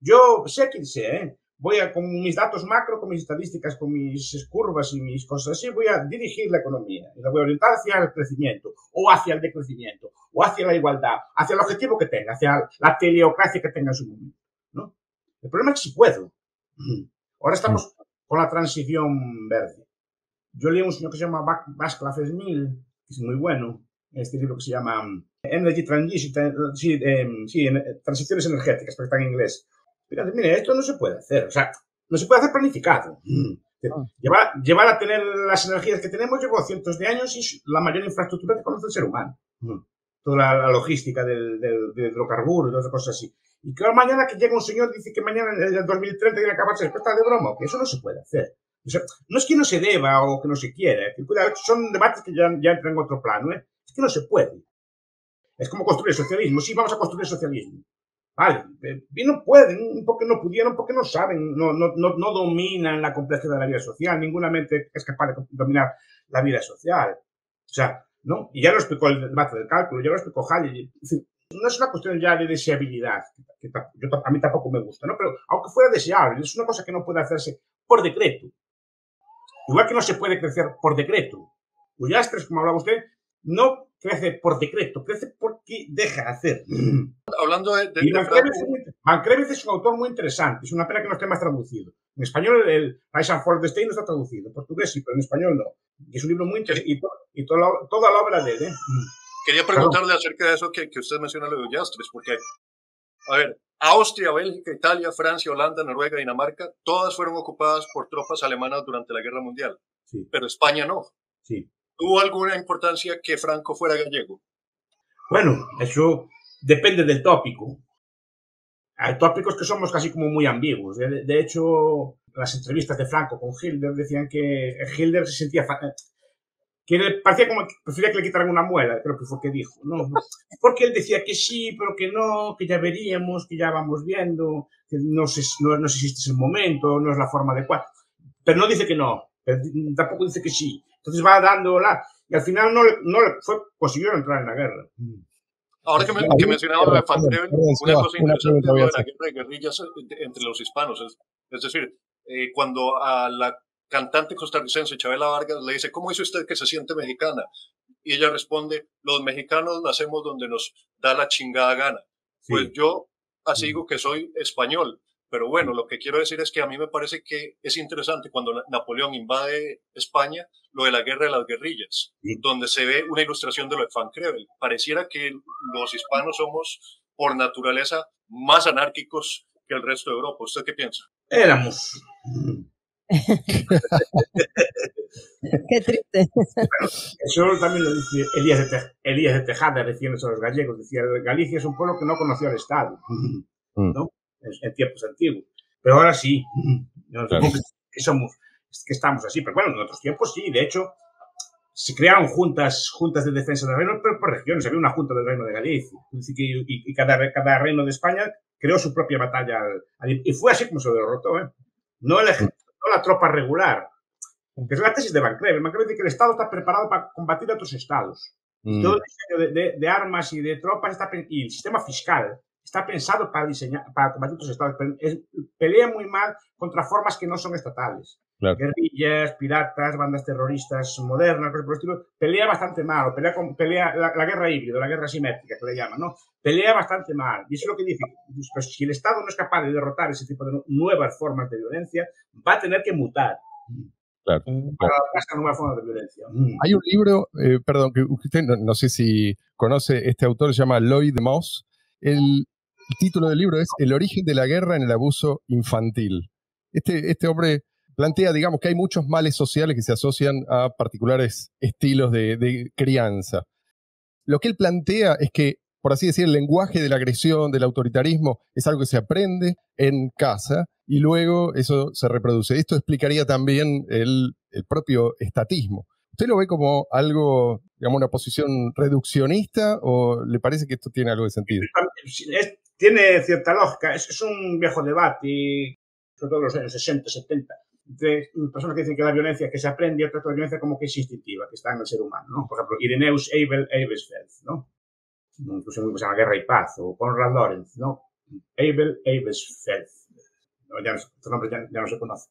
yo sé quién sé, ¿eh? Voy a, con mis datos macro, con mis estadísticas, con mis curvas y mis cosas así, voy a dirigir la economía y la voy a orientar hacia el crecimiento o hacia el decrecimiento o hacia la igualdad, hacia el objetivo que tenga, hacia la teleocracia que tenga en su momento. ¿no? El problema es que si puedo. Ahora estamos con la transición verde. Yo leí un señor que se llama Václav Smil, que es muy bueno, este libro que se llama mm, Energy Transition, sí, eh, sí, transiciones energéticas, pero está en inglés Fíjate, mire, esto no se puede hacer. O sea, no se puede hacer planificado. Mm. Ah. Llevar, llevar, a tener las energías que tenemos llevó cientos de años y es la mayor infraestructura que conoce el ser humano. Mm. Toda la, logística del, del, del, hidrocarburo y todas esas cosas así. Y que mañana que llega un señor y dice que mañana en el 2030 tiene que acabarse está de broma, que eso no se puede hacer. O sea, no es que no se deba o que no se quiera, que, son debates que ya, ya entran en otro plano, ¿eh? es que no se puede. Es como construir socialismo. Sí, vamos a construir socialismo. Vale, y no pueden, porque no pudieron, porque no saben, no, no, no, no dominan la complejidad de la vida social, ninguna mente es capaz de dominar la vida social. O sea, ¿no? Y ya lo explicó el debate del cálculo, ya lo explicó Hayek. no es una cuestión ya de deseabilidad, que yo, a mí tampoco me gusta, ¿no? Pero aunque fuera deseable, es una cosa que no puede hacerse por decreto. Igual que no se puede crecer por decreto. Ullastres, como hablaba usted, no crece por decreto, crece porque deja de hacer. Hablando de... de, es, un autor muy interesante, es una pena que no esté más traducido. En español el Rise and Fall of the State no está traducido, en portugués sí, pero en español no. es un libro muy interesante y, toda, la, obra de él. ¿eh? Quería preguntarle acerca de eso que, que usted menciona lo de Yastres, porque, a ver, Austria, Bélgica, Italia, Francia, Holanda, Noruega, Dinamarca, todas fueron ocupadas por tropas alemanas durante la Guerra Mundial. Sí. Pero España no. Sí. ¿Tuvo alguna importancia que Franco fuera gallego? Bueno, eso depende del tópico. Hay tópicos que somos casi como muy ambiguos. De, hecho, las entrevistas de Franco con Hilder decían que Hilder se sentía que parecía como que prefería que le quitaran una muela, creo que fue que dijo, ¿no? Porque él decía que sí, pero que no, que ya veríamos, que ya vamos viendo, que no sé, no, no sé momento, no es la forma adecuada. Pero no dice que no, tampoco dice que sí. Entonces va dándola y al final no, no fue, consiguió entrar en la guerra. Ahora que, me, que mencionaba lo de una cosa interesante de la guerra de guerrillas entre los hispanos, es, decir, eh, cuando a la cantante costarricense Chabela Vargas le dice, ¿cómo hizo usted que se siente mexicana? Y ella responde, los mexicanos nacemos donde nos da la chingada gana. Pues yo así digo que soy español, pero bueno, lo que quiero decir es que a mí me parece que es interesante cuando Napoleón invade España, lo de la guerra de las guerrillas, donde se ve una ilustración de lo de Van Crevel. Pareciera que los hispanos somos, por naturaleza, más anárquicos que el resto de Europa. ¿Usted qué piensa? Éramos. Qué triste. eso también lo dice Elías de, Elías de Tejada, refiriéndose a los gallegos. Decía, Galicia es un pueblo que no conoció al Estado. Mm. ¿no? En, tiempos antiguos. Pero ahora sí, que, somos, que estamos así. Pero bueno, en otros tiempos sí, de hecho, se crearon juntas, juntas de defensa del reino, pero por regiones. Había una junta del reino de Galicia. y, cada, cada reino de España creó su propia batalla. y fue así como se derrotó. ¿eh? No, el, no la tropa regular. Que es la tesis de Van Creven. Van Creven dice que el Estado está preparado para combatir a otros estados. Mm. Todo el diseño de, de, armas y de tropas está, y el sistema fiscal está pensado para diseñar, para combatir otros estados. pelea muy mal contra formas que no son estatales. Guerrillas, piratas, bandas terroristas modernas, cosas por el estilo. Pelea bastante mal, pelea, con, pelea la, guerra híbrida, la guerra simétrica que le llaman, ¿no? Pelea bastante mal. Y eso es lo que dice. Pues, si el Estado no es capaz de derrotar ese tipo de nuevas formas de violencia, va a tener que mutar. Claro. Para esta nueva forma de violencia. Mm. Hay un libro, eh, perdón, que usted no, sé si conoce, este autor se llama Lloyd Moss. El, título del libro es El origen de la guerra en el abuso infantil. Este, este hombre plantea, digamos, que hay muchos males sociales que se asocian a particulares estilos de, crianza. Lo que él plantea es que, por así decir, el lenguaje de la agresión, del autoritarismo, es algo que se aprende en casa y luego eso se reproduce. Esto explicaría también el, propio estatismo. ¿Usted lo ve como algo, digamos, una posición reduccionista o le parece que esto tiene algo de sentido? tiene cierta lógica. Es, un viejo debate, sobre todo en los años 60, 70, de personas que dicen que la violencia que se aprende y otra violencia como que es instintiva, que está en el ser humano, ¿no? Por ejemplo, Ireneus Abel Abelsfeld, ¿no? Incluso muy la Guerra y Paz, o Conrad Lorenz, ¿no? Abel Abelsfeld. Ya, no, nombre ya, no se conoce.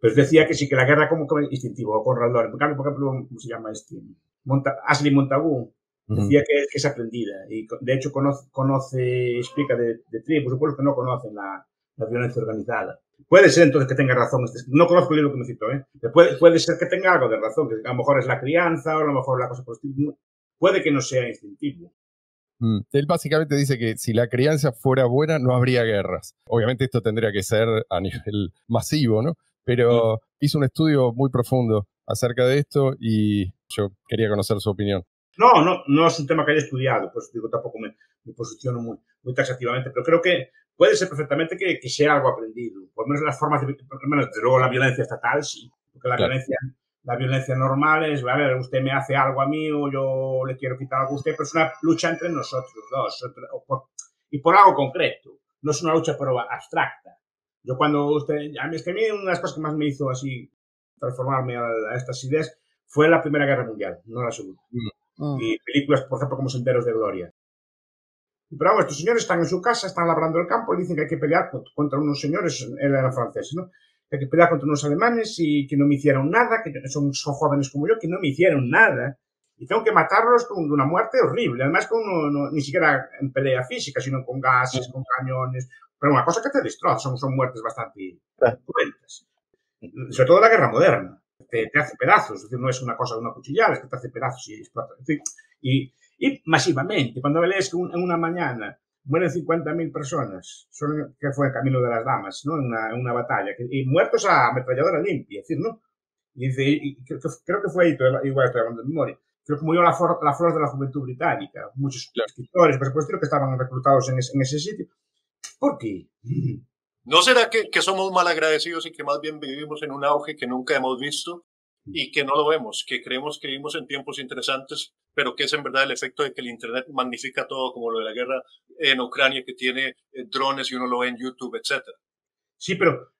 Pero decía que sí, que la guerra como, como instintivo, o Conrad Lorenz. Por ejemplo, ¿cómo se llama este? Monta, Ashley Montagu, decía que, que, es aprendida. Y de hecho conoce, conoce explica de, de tribus pueblos que no conocen la, la violencia organizada. Puede ser entonces que tenga razón. Este, no conozco el libro que me cito, ¿eh? Puede, puede ser que tenga algo de razón, que a lo mejor es la crianza o a lo mejor la cosa por Puede que no sea instintivo. Mm. Él básicamente dice que si la crianza fuera buena, no habría guerras. Obviamente esto tendría que ser a nivel masivo, ¿no? Pero mm. hizo un estudio muy profundo acerca de esto y yo quería conocer su opinión. No, no, no es un tema que haya estudiado, pues digo, tampoco me, me posiciono muy, muy taxativamente, pero creo que puede ser perfectamente que, que, sea algo aprendido. Por lo menos las formas, de, por lo menos, desde luego la violencia estatal, sí. Porque la violencia, la violencia normal es, a ver, usted me hace algo a mí o yo le quiero quitar algo a usted, pero es una lucha entre nosotros dos y por algo concreto. No es una lucha pero abstracta. Yo cuando usted, a mí es que a mí una de las cosas que más me hizo así transformarme a, estas ideas fue la Primera Guerra Mundial, no la Segunda. Mm. Y películas, por ejemplo, como Senderos de Gloria. Pero vamos, estos señores están en su casa, están labrando el campo y dicen que hay que pelear contra unos señores, él era francés, ¿no? Que hay que pelear contra unos alemanes y que no me hicieron nada, que son, son jóvenes como yo, que no me hicieron nada. Y tengo que matarlos con una muerte horrible. Además, con no, ni siquiera en pelea física, sino con gases, con cañones. Pero una cosa que te destroza, son, son muertes bastante cruentas. Sobre todo la guerra moderna. Te, hace pedazos, es decir, no es una cosa de una cuchillada, es que te hace pedazos y explota. y, y masivamente, cuando lees que en una mañana mueren 50.000 personas, son, que fue el camino de las damas, ¿no? En una, en una batalla, y muertos a ametralladora limpia, es decir, ¿no? Y dice, y creo, que, creo, que, fue ahí, igual estoy hablando de memoria, creo que murió la, flor, la flor de la juventud británica, muchos escritores, por supuesto, que estaban reclutados en, en ese sitio. ¿Por qué? ¿No será que, que, somos mal agradecidos y que más bien vivimos en un auge que nunca hemos visto y que no lo vemos, que creemos que vivimos en tiempos interesantes, pero que es en verdad el efecto de que el Internet magnifica todo, como lo de la guerra en Ucrania, que tiene eh, drones y uno lo ve en YouTube, etc. Sí, pero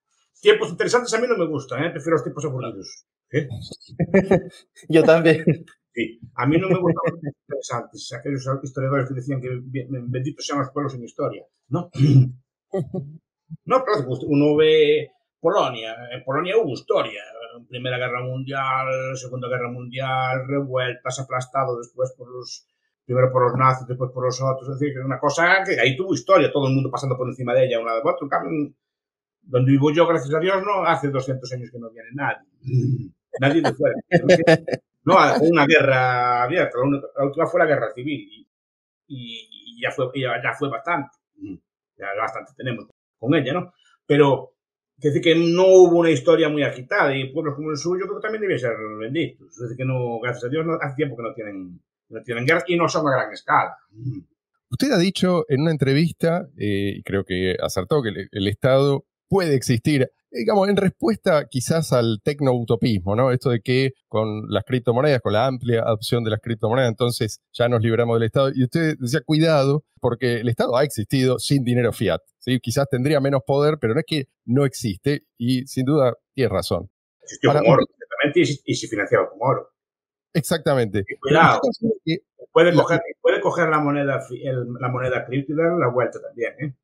tiempos interesantes a mí no me gustan, ¿eh? prefiero los tiempos aburridos. ¿eh? Yo también. Sí, a mí no me gustan los interesantes, aquellos historiadores que decían que benditos sean los pueblos en historia. No, no, pero uno ve Polonia, en Polonia hubo historia, Primera Guerra Mundial, Segunda Guerra Mundial, revueltas, aplastado después por los, primero por los nazis, después por los otros, es decir, una cosa que ahí tuvo historia, todo el mundo pasando por encima de ella, un lado de otro, donde vivo yo, gracias a Dios, no, hace 200 años que no viene nadie, nadie de fuera, no, una guerra abierta, la última fue la guerra civil, y, y ya, fue, ya, ya fue bastante, ya bastante tenemos con ella, ¿no? Pero es decir, que no hubo una historia muy agitada y pueblos como el suyo creo que también debían ser benditos. Es decir, que no, gracias a Dios, no, hace tiempo que no tienen, no tienen guerras y no son a gran escala. Usted ha dicho en una entrevista, eh, y creo que acertó, que el Estado puede existir digamos, en respuesta quizás al tecno-utopismo, ¿no? Esto de que con las criptomonedas, con la amplia adopción de las criptomonedas, entonces ya nos libramos del Estado. Y usted decía, cuidado, porque el Estado ha existido sin dinero fiat. ¿sí? Quizás tendría menos poder, pero no es que no existe, y sin duda tiene razón. Existió con oro, y, se financiaba con oro. Exactamente. cuidado. Puede coger, puede coger la moneda, la moneda cripto y darle la vuelta también. ¿eh?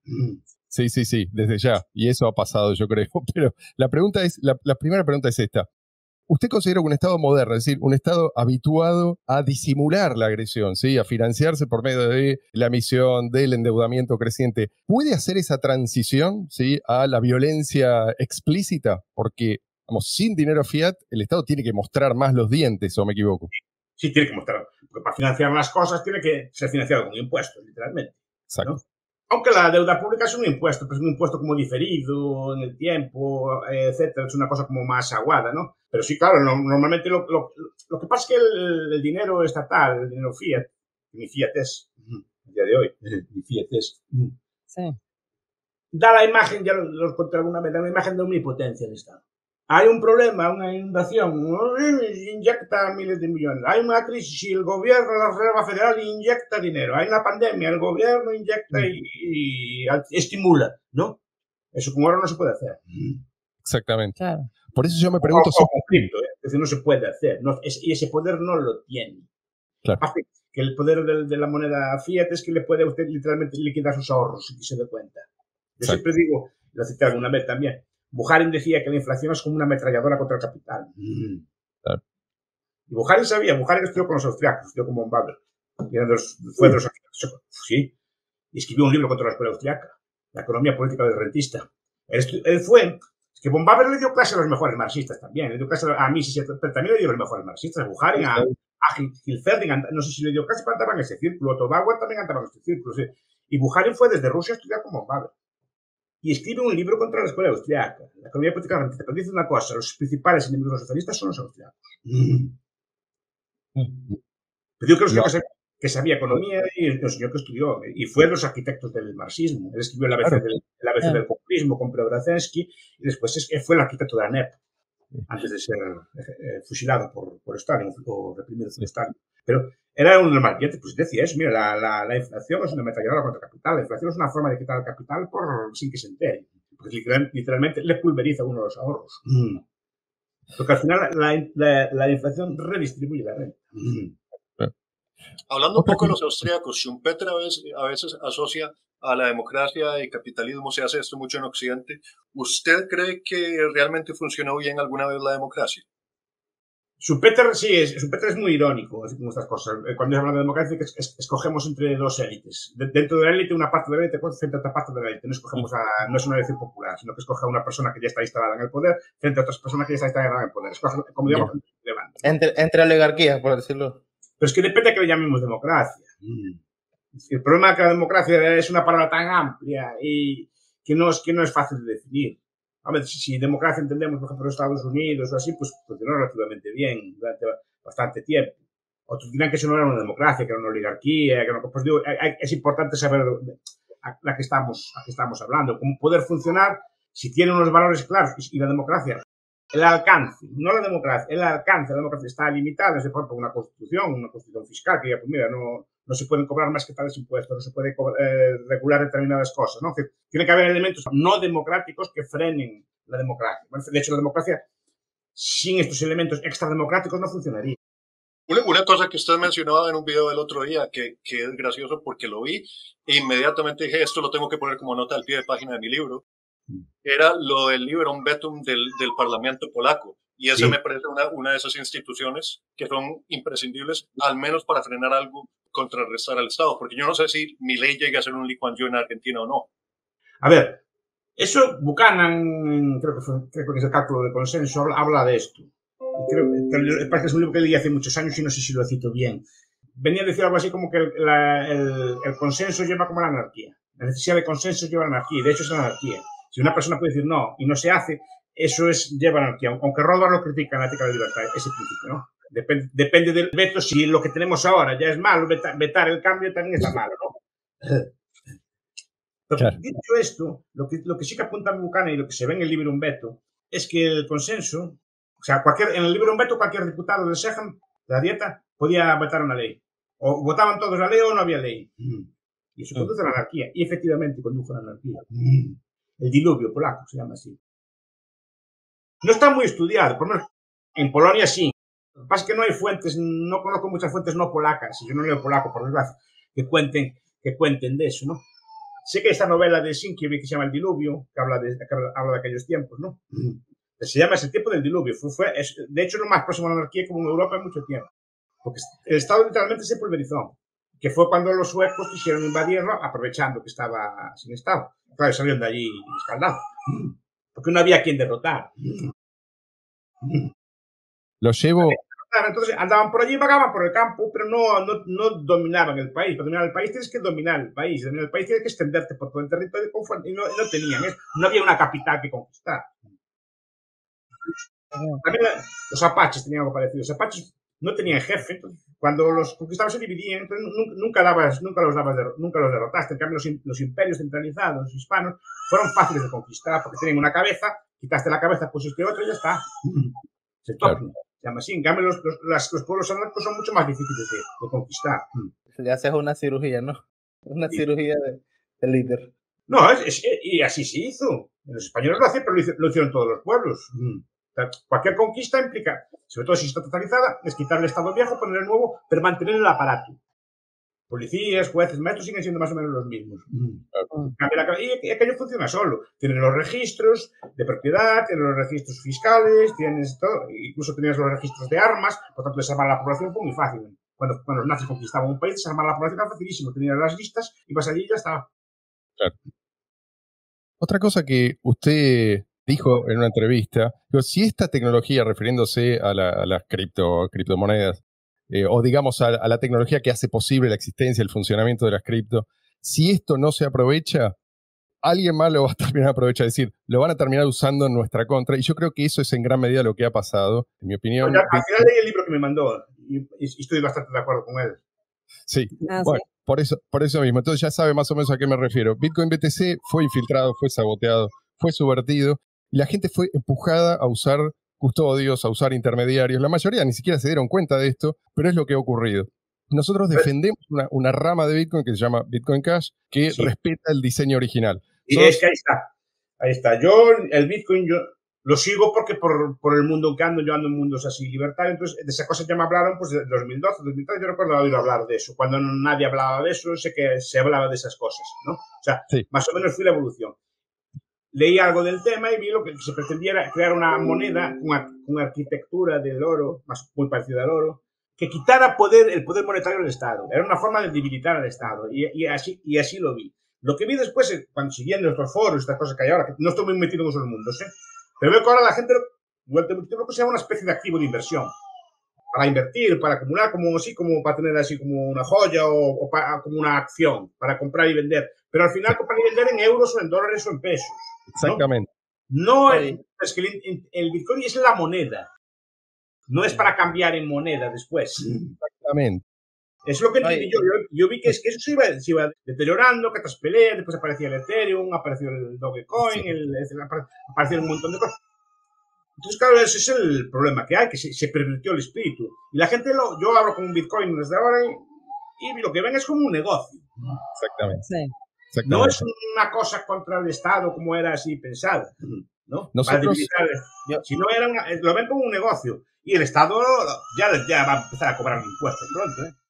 Sí, sí, sí, desde ya. Y eso ha pasado, yo creo. Pero la pregunta es, la, la primera pregunta es esta. ¿Usted considera que un Estado moderno, es decir, un Estado habituado a disimular la agresión, ¿sí? a financiarse por medio de la emisión, del endeudamiento creciente, puede hacer esa transición ¿sí? a la violencia explícita? Porque, vamos, sin dinero fiat, el Estado tiene que mostrar más los dientes, ¿o me equivoco? Sí, tiene que mostrar. Porque para financiar las cosas tiene que ser financiado con impuestos, literalmente. Exacto. Aunque la deuda pública es un impuesto, pues es un impuesto como diferido en el tiempo, etcétera, es una cosa como más aguada, ¿no? Pero sí, claro, normalmente lo, lo, que pasa es que el, dinero estatal, el dinero fiat, mi fiat es, el día de hoy, mi fiat es, sí. da la imagen, ya los conté alguna vez, da una imagen de omnipotencia del Estado. Hay un problema, una inundación, inyecta miles de millones. Hay una crisis y el gobierno, la Reserva Federal, inyecta dinero. Hay una pandemia, el gobierno inyecta y, estimula, ¿no? Eso como ahora no se puede hacer. Exactamente. Por eso yo me pregunto... si... conflicto, ¿eh? Es no se puede hacer. y ese poder no lo tiene. Claro. que el poder de, la moneda fiat es que le puede a usted literalmente liquidar sus ahorros, si se da cuenta. Yo siempre digo, lo cité alguna vez también, Bujarin decía que la inflación es como una ametralladora contra el capital. Mm. Y Bujarin sabía, Bujarin estudió con los austriacos, estudió con von Babel. fue de los sí. Y escribió un libro contra la escuela austriaca, La economía política del rentista. Él, fue, es que von Babel le dio clase a los mejores marxistas también, le dio clase a mí, pero también le dio a los mejores marxistas, a Bujarin, a, a no sé si le dio clase, pero andaba en ese círculo, Tobagua también andaba en ese círculo. Y Bujarin fue desde Rusia a estudiar con von Babel y escribe un libro contra la escuela austriaca, la economía política rentista, pero dice una cosa, los principales enemigos de los socialistas son los austriacos. Mm. Pero yo creo que, que sabía economía y el señor que estudió, y fue de los arquitectos del marxismo. Él escribió el ABC, del, el ABC del populismo con Preobrazensky, y después fue el arquitecto de la ANEP, antes de ser eh, fusilado por, por Stalin o reprimido por Stalin. Pero era un normal. pues decía eso, mira, la, la, la, inflación es una ametralladora contra el capital. La inflación es una forma de quitar el capital por, sin que se entere. Porque literalmente le pulveriza uno de los ahorros. Mm. Porque al final la, la, inflación redistribuye la renta. Mm. Hablando un poco de los austríacos, Schumpeter a veces, a veces asocia a la democracia y capitalismo, se hace esto mucho en Occidente. ¿Usted cree que realmente funcionó bien alguna vez la democracia? Schumpeter sí, es, Schumpeter es muy irónico, como estas cosas. Eh, cuando hablamos de democracia, escogemos entre dos élites. dentro de la élite, una parte de la élite frente a otra parte de la élite. No escogemos a, no es una elección popular, sino que escoge a una persona que ya está instalada en el poder frente a otras personas que ya está instalada en el poder. Escoge, como digamos, entre, entre oligarquías, por decirlo. Pero es que depende de que le llamemos democracia. Mm. El problema es que la democracia es una palabra tan amplia y que no es, que no es fácil de definir a ver, si, democracia entendemos, por ejemplo, Estados Unidos o así, pues funcionó relativamente bien durante bastante tiempo. Otros dirán que eso no era una democracia, que era una oligarquía, que no, pues digo, es importante saber a la que estamos, a qué estamos hablando, cómo poder funcionar si tiene unos valores claros y la democracia el alcance, no la democracia, el alcance de la democracia está limitado, es por una constitución, una constitución fiscal, que ya, pues mira, no, no se pueden cobrar más que tales impuestos, no se puede eh, regular determinadas cosas, ¿no? Que tiene que haber elementos no democráticos que frenen la democracia. de hecho, la democracia, sin estos elementos extrademocráticos, no funcionaría. Una, cosa que usted mencionaba en un video del otro día, que, que es gracioso porque lo vi, e inmediatamente dije, esto lo tengo que poner como nota al pie de página de mi libro, era lo del Liberum Vetum del, del Parlamento polaco. Y esa me parece una, una, de esas instituciones que son imprescindibles, al menos para frenar algo, contrarrestar al Estado. Porque yo no sé si mi ley llega a ser un Lee en Argentina o no. A ver, eso Buchanan, creo que, fue, creo que es el cálculo de consenso, habla, habla de esto. Creo que es un libro que leí hace muchos años y no sé si lo cito bien. Venía a decir algo así como que el, el, el consenso lleva como la anarquía. La necesidad de consenso lleva a la anarquía, y de hecho es la anarquía. Si una persona puede decir no y no se hace, eso es lleva anarquía. Aunque Rodbar lo critica en la ética de libertad, ese principio, ¿no? Depende, depende del veto. Si lo que tenemos ahora ya es malo, vetar, el cambio también está malo, ¿no? Dicho esto, lo que, lo que sí que apunta Buchanan y lo que se ve en el libro un veto es que el consenso, o sea, cualquier, en el libro un veto cualquier diputado de Sejam, de la dieta, podía votar una ley. O votaban todos la ley o no había ley. Y eso conduce a la anarquía. Y efectivamente conduce a la anarquía el diluvio polaco, se llama así. No está muy estudiado, por lo menos En Polonia sí. Lo que pasa es que no hay fuentes, no conozco muchas fuentes no polacas, y yo no leo polaco, por desgracia, que cuenten, que cuenten de eso, ¿no? Sé que esta novela de Sienkiewicz que se llama El Diluvio, que habla de, habla, de aquellos tiempos, ¿no? Se llama ese tiempo del diluvio. Fue, fue de hecho, lo más próximo a la anarquía como en Europa en mucho tiempo. Porque el Estado literalmente se pulverizó, que fue cuando los suecos quisieron invadirlo aprovechando que estaba sin Estado. Claro, salieron de allí escaldados, porque no había quien derrotar. Lo llevo, entonces andaban por allí, vagaban por el campo, pero no, no, no dominaban el país. Para dominar el país tienes que dominar el país. Dominar el país tienes que extenderte por todo el territorio y no, no tenían, no había una capital que conquistar. También los apaches tenían algo parecido. Los apaches no tenían jefe. Cuando los conquistaban se dividían, entonces nunca, dabas, nunca, los dabas nunca los derrotaste. En cambio, los, los, imperios centralizados, los hispanos, fueron fáciles de conquistar porque tenían una cabeza, quitaste la cabeza, pusiste otra y ya está. Se claro llama así. En cambio, los, los, los pueblos anarcos son mucho más difíciles de, de conquistar. Le haces una cirugía, ¿no? Una cirugía de, de, líder. No, es, es, y así se hizo. Los españoles lo hacen, pero lo, hicieron todos los pueblos. Cualquier conquista implica, sobre todo si está totalizada, es quitar el Estado viejo, poner el nuevo, pero mantener el aparato policías, jueces, maestros siguen siendo más o menos los mismos. Y aquello funciona solo. Tienes los registros de propiedad, tienes los registros fiscales, tienes todo, incluso tenías los registros de armas, por tanto desarmar a la población fue muy fácil. Cuando, cuando los nazis conquistaban un país, desarmar a la población era facilísimo. Tenías las listas, ibas allí y ya estaba. Claro. Otra cosa que usted dijo en una entrevista, si esta tecnología, refiriéndose a, a las cripto, criptomonedas, eh, o digamos a, la tecnología que hace posible la existencia, el funcionamiento de las cripto, si esto no se aprovecha, alguien más lo va a terminar aprovechando, es decir, lo van a terminar usando en nuestra contra. Y yo creo que eso es en gran medida lo que ha pasado, en mi opinión. al final leí el libro que me mandó y, estoy bastante de acuerdo con él. Sí, ah, bueno, Por, eso, por eso mismo. Entonces ya sabe más o menos a qué me refiero. Bitcoin BTC fue infiltrado, fue saboteado, fue subvertido y la gente fue empujada a usar custodios, a usar intermediarios. La mayoría ni siquiera se dieron cuenta de esto, pero es lo que ha ocurrido. Nosotros defendemos una, rama de Bitcoin que se llama Bitcoin Cash, que respeta el diseño original. Y es que ahí está. Ahí está. Yo, el Bitcoin, yo lo sigo porque por, por el mundo que ando, yo ando en mundos así libertarios. Entonces, de esa cosa ya me hablaron, pues, de 2012, 2013, yo recuerdo haber oído hablar de eso. Cuando nadie hablaba de eso, sé que se hablaba de esas cosas, ¿no? O sea, más o menos fue la evolución leí algo del tema y vi lo que se pretendía crear una moneda con, una arquitectura del oro, más, muy parecida al oro, que quitara poder, el poder monetario del Estado. Era una forma de debilitar al Estado y, así, y así lo vi. Lo que vi después, cuando siguiendo estos foros, estas cosas que hay ahora, que no estoy muy metido en esos mundos, ¿eh? pero veo que ahora la gente vuelve lo que se llama una especie de activo de inversión. Para invertir, para acumular, como así, como para tener así como una joya o, como una acción, para comprar y vender. Pero al final comprar y vender en euros o en dólares o en pesos. Exactamente. No, es que el, Bitcoin es la moneda. No es para cambiar en moneda después. Exactamente. Es lo que yo, yo, vi que, es que eso se iba, deteriorando, que tras peleas, después aparecía el Ethereum, apareció el Dogecoin, el, apareció un montón de cosas. Entonces, claro, ese es el problema que hay, que se, se pervirtió el espíritu. Y la gente, lo, yo hablo con un Bitcoin desde ahora y, y lo que ven es como un negocio. Exactamente. Sí. No es una cosa contra el Estado como era así pensada, ¿no? Nosotros, si no era lo ven como un negocio y el Estado ya, ya va a empezar a cobrar impuestos pronto, ¿eh?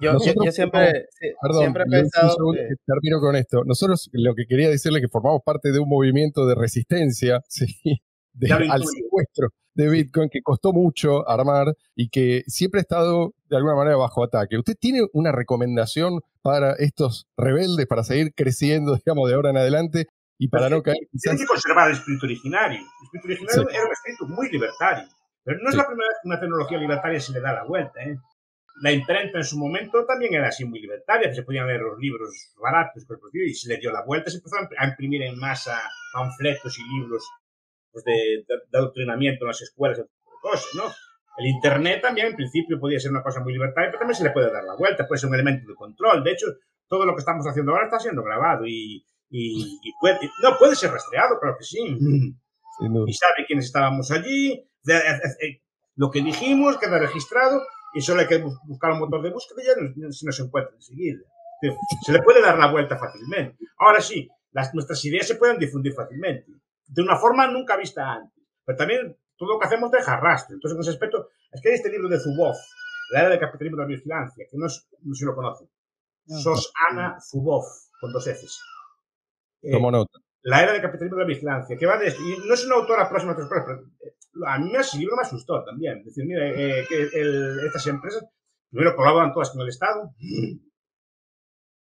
Yo, yo, siempre, perdón, siempre he pensado que... Termino con esto. Nosotros lo que quería decirle es que formamos parte de un movimiento de resistencia ¿sí? Al secuestro de Bitcoin que costó mucho armar y que siempre ha estado de alguna manera bajo ataque. ¿Usted tiene una recomendación para estos rebeldes para seguir creciendo, digamos, de ahora en adelante y para no caer Tienen que conservar el espíritu originario. El espíritu originario era un espíritu muy libertario. Pero no es la primera vez que una tecnología libertaria se le da la vuelta. ¿eh? La imprenta en su momento también era así muy libertaria, se podían leer los libros baratos y se le dio la vuelta, se empezó a imprimir en masa panfletos y libros pues de, de, adoctrinamiento en las escuelas, cosas, ¿no? El Internet también, en principio, podía ser una cosa muy libertaria, pero también se le puede dar la vuelta, puede ser un elemento de control. De hecho, todo lo que estamos haciendo ahora está siendo grabado y, y, puede, no, puede ser rastreado, claro que sí. Y sabe quiénes estábamos allí, lo que dijimos queda registrado y solo hay que buscar un motor de búsqueda y ya se nos encuentra enseguida. Se le puede dar la vuelta fácilmente. Ahora sí, las, nuestras ideas se pueden difundir fácilmente de una forma nunca vista antes. Pero también todo lo que hacemos deja rastro. Entonces, en ese aspecto, es que hay este libro de Zuboff, La era del capitalismo de la vigilancia, que no, es, no sé si lo conocen. Sos Ana Zuboff, con dos Fs. Eh, nota. La era del capitalismo de la vigilancia, que va de esto. Y no es una autora próxima a otros pero eh, a mí ese libro me asustó también. Es decir, mire, eh, que estas empresas, primero colaboran todas con el Estado,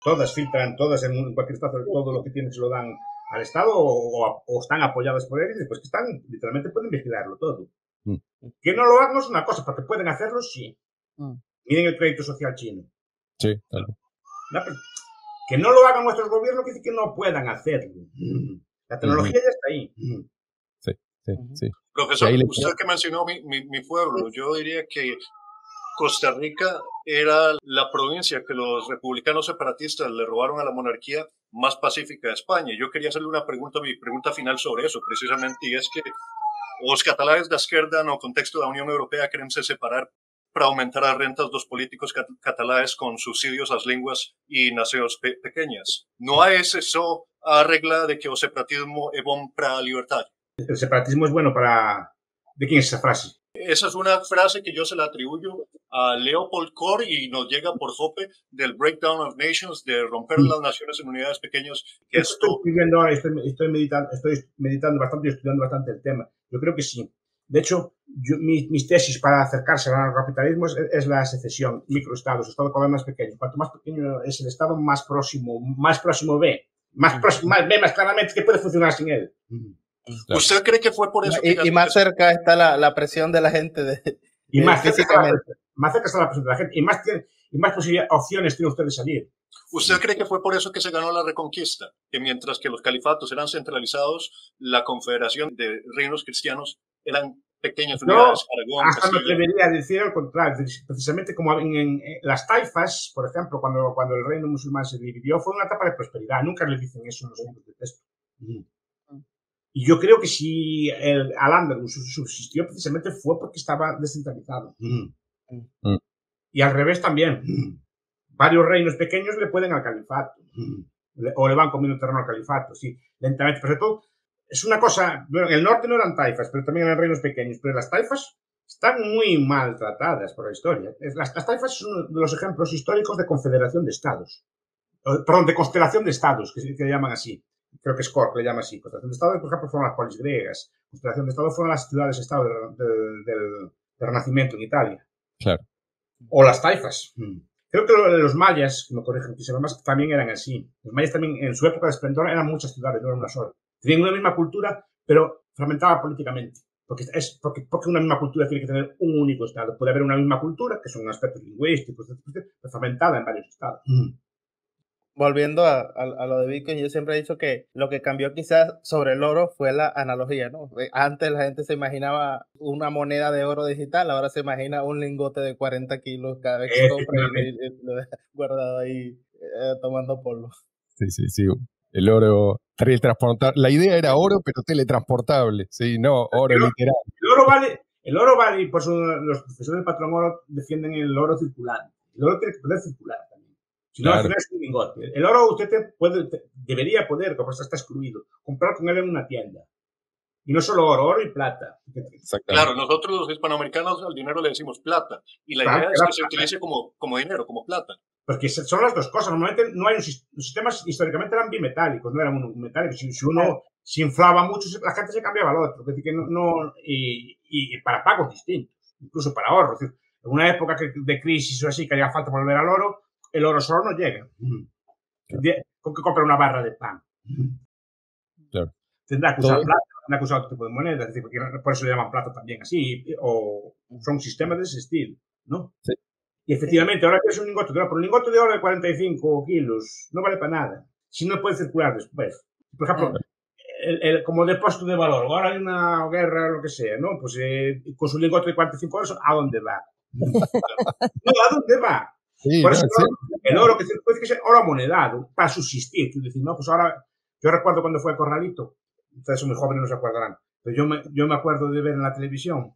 todas filtran, todas en, cualquier estado, todo lo que tienen se lo dan al Estado o, están apoyadas por él y después que están, literalmente pueden vigilarlo todo. Mm. Que no lo hagan es una cosa, porque pueden hacerlo, sí. Mm. Miren el crédito social chino. Sí, claro. que no lo hagan nuestros gobiernos quiere decir que no puedan hacerlo. La tecnología ya está ahí. Sí, sí, sí. Profesor, usted que mencionó mi, mi, mi pueblo, yo diría que Costa Rica era la provincia que los republicanos separatistas le robaron a la monarquía más pacífica de España. Yo quería hacerle una pregunta, mi pregunta final sobre eso, precisamente, y es que los catalanes de izquierda no contexto de la Unión Europea quieren se separar para aumentar las rentas los políticos catalanes con subsidios a las lenguas y naciones pequeñas. No hay eso a regla de que el separatismo es bueno para la libertad. El separatismo es bueno para... ¿De quién es esa frase? Esa es una frase que yo se la atribuyo a Leopold Kohr y nos llega por Jope del Breakdown of Nations, de romper las naciones en unidades pequeñas. Que estoy, esto... estoy, meditando, estoy meditando bastante y estudiando bastante el tema. Yo creo que sí. De hecho, mis, tesis para acercarse al capitalismo es, la secesión, microestados, estado cada vez más pequeño. Cuanto más pequeño es el estado, más próximo, más próximo ve, más, próximo, más ve más claramente que puede funcionar sin él. ¿Usted cree que fue por eso? Y, más cerca está la, la, presión de la gente de, y más, cerca más cerca está la presión de la gente y más, tiene, y más opciones tiene usted de salir. ¿Usted cree que fue por eso que se ganó la reconquista? Que mientras que los califatos eran centralizados, la confederación de reinos cristianos eran pequeñas unidades. No, hasta me atrevería a decir al contrario. Precisamente como en, las taifas, por ejemplo, cuando, cuando el reino musulmán se dividió, fue una etapa de prosperidad. Nunca le dicen eso en los libros de texto. Y yo creo que si el Al-Ándalus subsistió precisamente fue porque estaba descentralizado. Mm. Mm. Y al revés también. Varios reinos pequeños le pueden al califato. O le van comiendo terreno al califato, sí, lentamente. Pero sobre todo, es una cosa, bueno, en el norte no eran taifas, pero también eran reinos pequeños. Pero las taifas están muy mal tratadas por la historia. Las, taifas son uno de los ejemplos históricos de confederación de estados. Perdón, de constelación de estados, que se, que llaman así creo que es Cork le llama así. Constelación de Estado, por ejemplo, fueron las polis griegas. Constelación de Estado fueron las ciudades-estado del, del, Renacimiento en Italia. Claro. O las taifas. Mm. Creo que los mayas, me corrigen que más, también eran así. Los mayas también, en su época de esplendor, eran muchas ciudades, no eran una sola. Tenían una misma cultura, pero fragmentada políticamente. Porque, es, porque, porque una misma cultura tiene que tener un único estado. Puede haber una misma cultura, que son aspectos lingüísticos, pero fragmentada en varios estados. Mm volviendo a, a, lo de Bitcoin, yo siempre he dicho que lo que cambió quizás sobre el oro fue la analogía, ¿no? Eh, antes la gente se imaginaba una moneda de oro digital, ahora se imagina un lingote de 40 kilos cada vez que compra y, lo deja guardado ahí eh, tomando polvo. Sí, sí, sí. El oro teletransportable. La idea era oro, pero teletransportable. Sí, no, oro literal. El oro vale, el oro vale, por eso los profesores del patrón oro defienden el oro circular. El oro tiene que poder circular. Si no, al final es un lingote. El oro usted puede, debería poder, como está excluido, comprar con él en una tienda. Y no solo oro, oro y plata. Claro, nosotros los hispanoamericanos al dinero le decimos plata. Y la idea es que se utilice como, como dinero, como plata. Porque son las dos cosas. Normalmente no hay un, los sistemas históricamente eran bimetálicos, no eran metálicos. Si, si uno se inflaba mucho, la gente se cambiaba al otro. que no, y, y, para pagos distintos, incluso para ahorros. en una época de crisis o así, que haría falta volver al oro, el oro solo no llega. Con que compra una barra de pan. Tendrá que usar plata, tendrá que usar otro tipo de moneda, decir, por eso le llaman plata también así, o son sistemas de ese estilo, ¿no? Sí. Y efectivamente, ahora que es un lingote de oro, por un lingote de oro de 45 kilos, no vale para nada. Si no puede circular después. Por ejemplo, el, como depósito de valor, ahora hay una guerra, lo que sea, ¿no? Pues eh, con su lingote de 45 euros, ¿a dónde va? no, ¿a dónde va? Por eso el oro que puede que ser oro amonedado para subsistir. Tú dices, no, pues ahora, yo recuerdo cuando fue a Corralito, ustedes son muy jóvenes, no se acordarán, pero yo me, yo me acuerdo de ver en la televisión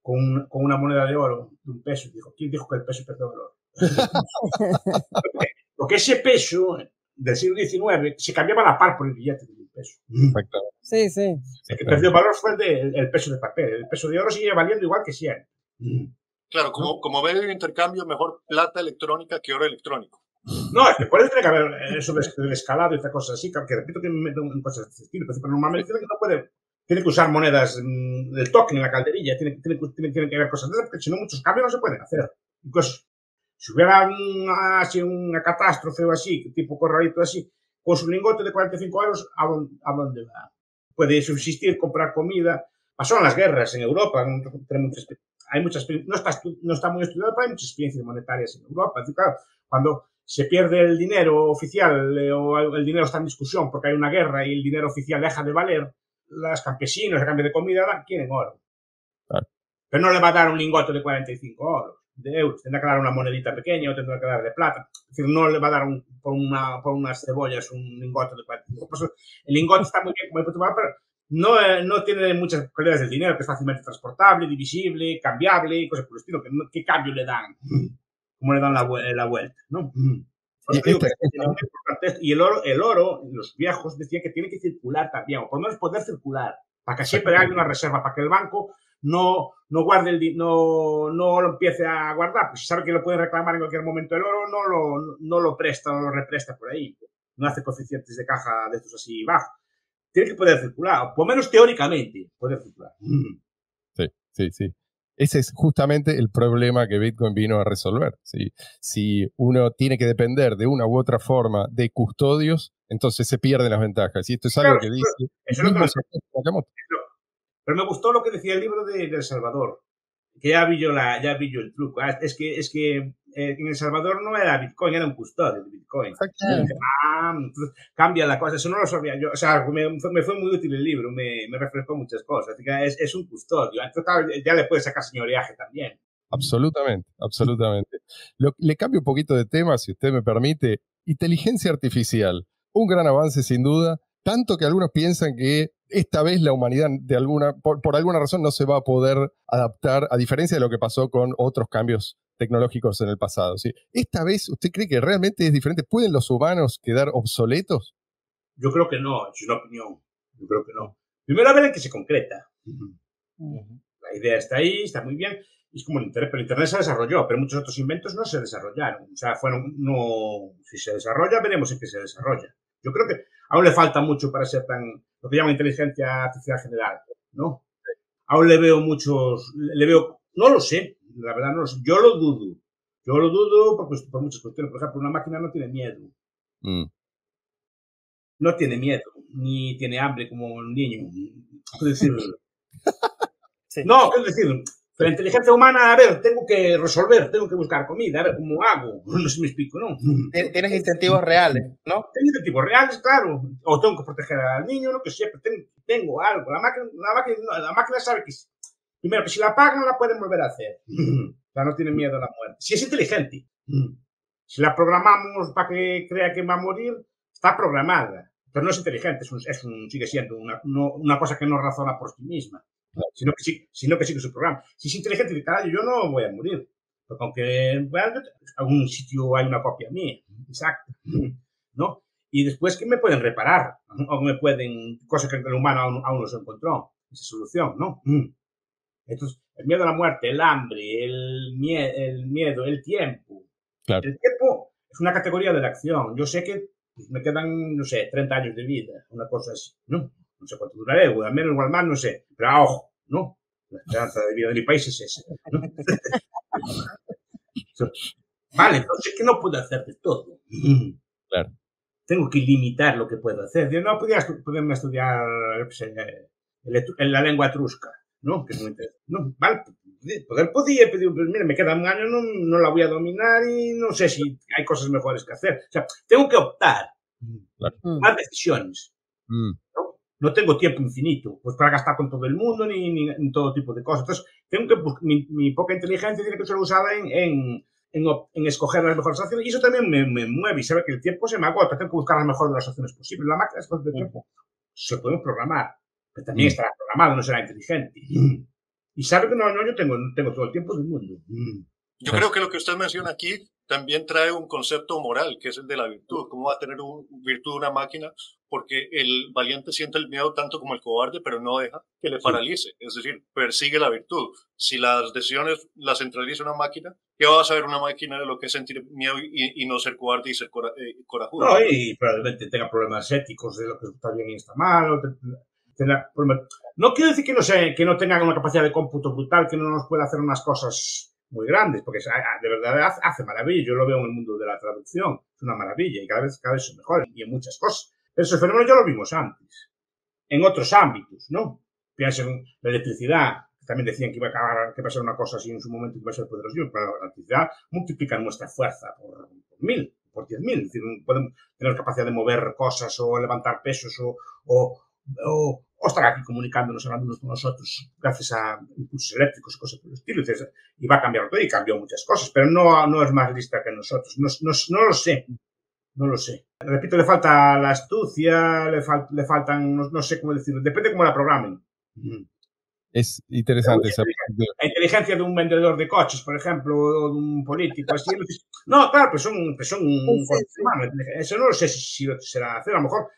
Con, con, una moneda de oro de un peso. Dijo, ¿quién dijo que el peso perdió valor? porque, porque ese peso del siglo XIX se cambiaba la par por el billete. peso. Sí, sí. El precio de valor fue el, el, peso de papel. El peso de oro sigue valiendo igual que siempre. Claro, como, como medio de intercambio, mejor plata electrónica que oro electrónico. No, es que por eso tiene que haber eso del escalado y estas cosas así, que repito que me meto en cosas de este estilo, pero normalmente tiene que, no puede, tiene que usar monedas mm, del token en la calderilla, tiene, tiene, tiene, que haber cosas de esas, porque si no muchos cambios no se pueden hacer. Incluso, si hubiera una, así una catástrofe o así, tipo corralito así, con su lingote de 45 euros, ¿a dónde, a dónde va? Puede subsistir, comprar comida. Pasó en las guerras en Europa, hay muchas, no está, no está muy estudiado, pero hay muchas experiencias monetarias en Europa. Claro, cuando se pierde el dinero oficial eh, o el dinero está en discusión porque hay una guerra y el dinero oficial deja de valer, las campesinos a cambio de comida quieren oro. Pero no le va a dar un lingote de 45 euros, de euros. Tendrá que dar una monedita pequeña o tendrá que dar de plata. Es decir, no le va a dar un, por, una, por unas cebollas un lingote de 45 euros. El lingote está muy bien como el pero no, eh, no tiene muchas cualidades del dinero, que es fácilmente transportable, divisible, cambiable y cosas por el estilo. ¿Qué cambio le dan? cómo le dan la, la vuelta, ¿no? Y, el oro, el oro, los viejos decían que tiene que circular también, o por lo menos poder circular, para que siempre haya una reserva, para que el banco no, no guarde el no, no lo empiece a guardar, pues si sabe que lo puede reclamar en cualquier momento el oro, no lo, no lo presta, no lo represta por ahí. No hace coeficientes de caja de estos así bajos. Tiene que poder circular, o por lo menos teóricamente poder circular. Sí, sí, sí. Ese es justamente el problema que Bitcoin vino a resolver. Si uno tiene que depender de una u otra forma de custodios, entonces se pierden las ventajas. Y esto es algo que dice... pero me gustó lo que decía el libro de, El Salvador, que ya vi yo, la, ya vi yo el truco. Ah, es que, es que eh, en El Salvador no era Bitcoin, era un custodio de Bitcoin. Ah, cambia la cosa, eso no lo sabía yo. O sea, me, me fue muy útil el libro, me, me refrescó muchas cosas. Es, es un custodio. Entonces, ya le puede sacar señoriaje también. Absolutamente, absolutamente. le cambio un poquito de tema, si usted me permite. Inteligencia artificial, un gran avance sin duda, tanto que algunos piensan que esta vez la humanidad de alguna, por, por, alguna razón no se va a poder adaptar, a diferencia de lo que pasó con otros cambios tecnológicos en el pasado. ¿sí? ¿Esta vez usted cree que realmente es diferente? ¿Pueden los humanos quedar obsoletos? Yo creo que no, es una opinión. Yo creo que no. Primero a ver en qué se concreta. La idea está ahí, está muy bien. Es como el Internet, pero el Internet se desarrolló, pero muchos otros inventos no se desarrollaron. O sea, fueron, no, si se desarrolla, veremos en qué se desarrolla. Yo creo que aún le falta mucho para ser tan, lo que llaman inteligencia artificial general, ¿no? Aún le veo muchos, le veo, no lo sé, la verdad no. Yo lo dudo. Yo lo dudo por, por muchas cuestiones. Por ejemplo, una máquina no tiene miedo. Mm. No tiene miedo, ni tiene hambre como un niño. Es decir, No, es decir, la inteligencia humana, a ver, tengo que resolver, tengo que buscar comida, a ver cómo hago. No sé si me explico, ¿no? Tienes incentivos reales, ¿no? Tengo incentivos reales, claro. O tengo que proteger al niño, lo que sea, tengo, tengo algo. La máquina, la máquina, la máquina sabe que Primero, que si la apagan, no la pueden volver a hacer. o sea, no tiene miedo a la muerte. Si es inteligente. Si la programamos para que crea que va a morir, está programada. Pero no es inteligente, es un, sigue siendo una, una, cosa que no razona por sí misma. Sino que, sino que sigue su programa. Si es inteligente, dice, caray, yo no voy a morir. Porque aunque en algún sitio hay una copia mía. Exacto. ¿No? Y después, ¿qué me pueden reparar? O me pueden, cosas que el humano aún, aún no se encontró. Esa solución, ¿no? Entonces, el miedo a la muerte, el hambre, el, el miedo, el tiempo. El tiempo es una categoría de la acción. Yo sé que me quedan, no sé, 30 años de vida, una cosa así, ¿no? No sé cuánto duraré, o al menos o al más, no sé. Pero a ojo, ¿no? La esperanza de vida de mi país es esa. ¿no? vale, entonces, ¿qué no puedo hacer de todo? Claro. Tengo que limitar lo que puedo hacer. Yo no podía poderme estudiar la lengua etrusca ¿no? Que no, no vale, poder podía, pero pues mira, me queda un año, no, no la voy a dominar y no sé si hay cosas mejores que hacer. O sea, tengo que optar, mm. más decisiones. Mm. ¿no? no tengo tiempo infinito, pues para gastar con todo el mundo ni, ni, en todo tipo de cosas. Entonces, tengo que, pues, mi, mi, poca inteligencia tiene que ser usada en, en, en, en escoger las mejores acciones y eso también me, me, mueve y sabe que el tiempo se me agota, tengo que buscar las mejores de las opciones posibles. La máquina es de tiempo, se podemos programar que también mm. estará programado, no será inteligente. Mm. Y sabe que no, no, yo tengo, tengo todo el tiempo del mundo. Mm. Yo creo que lo que usted menciona aquí también trae un concepto moral, que es el de la virtud. ¿Cómo va a tener un, virtud una máquina? porque el valiente siente el miedo tanto como el cobarde, pero no deja que le paralice. Es decir, persigue la virtud. Si las decisiones las centraliza una máquina, ¿qué va a saber una máquina de lo que es sentir miedo y, no ser cobarde y ser eh, corajudo? No, y probablemente tenga problemas éticos de lo que está bien y está mal. No quiero decir que no, sea, que no tenga una capacidad de cómputo brutal, que no nos pueda hacer unas cosas muy grandes, porque de verdad hace maravilla. Yo lo veo en el mundo de la traducción, es una maravilla y cada vez, cada vez es mejor y en muchas cosas. Pero ese fenómeno ya lo vimos antes, en otros ámbitos, ¿no? Piensen en la electricidad, también decían que iba a acabar, que iba a ser una cosa así en su momento que iba a ser poderoso, pero la electricidad multiplica nuestra fuerza por, mil, por diez mil. Es decir, podemos tener capacidad de mover cosas o levantar pesos o o estar aquí comunicándonos, hablando unos con nosotros, gracias a impulsos eléctricos cosas por el estilo, y va a cambiar todo y cambió muchas cosas, pero no, no es más lista que nosotros. No, no, lo sé, no lo sé. Repito, le falta la astucia, le, le faltan, no, sé cómo decirlo, depende cómo la programen. Es interesante. La inteligencia de un vendedor de coches, por ejemplo, o de un político. Así, no, claro, pues son, pues son un Eso no lo sé si, se será hacer. A lo mejor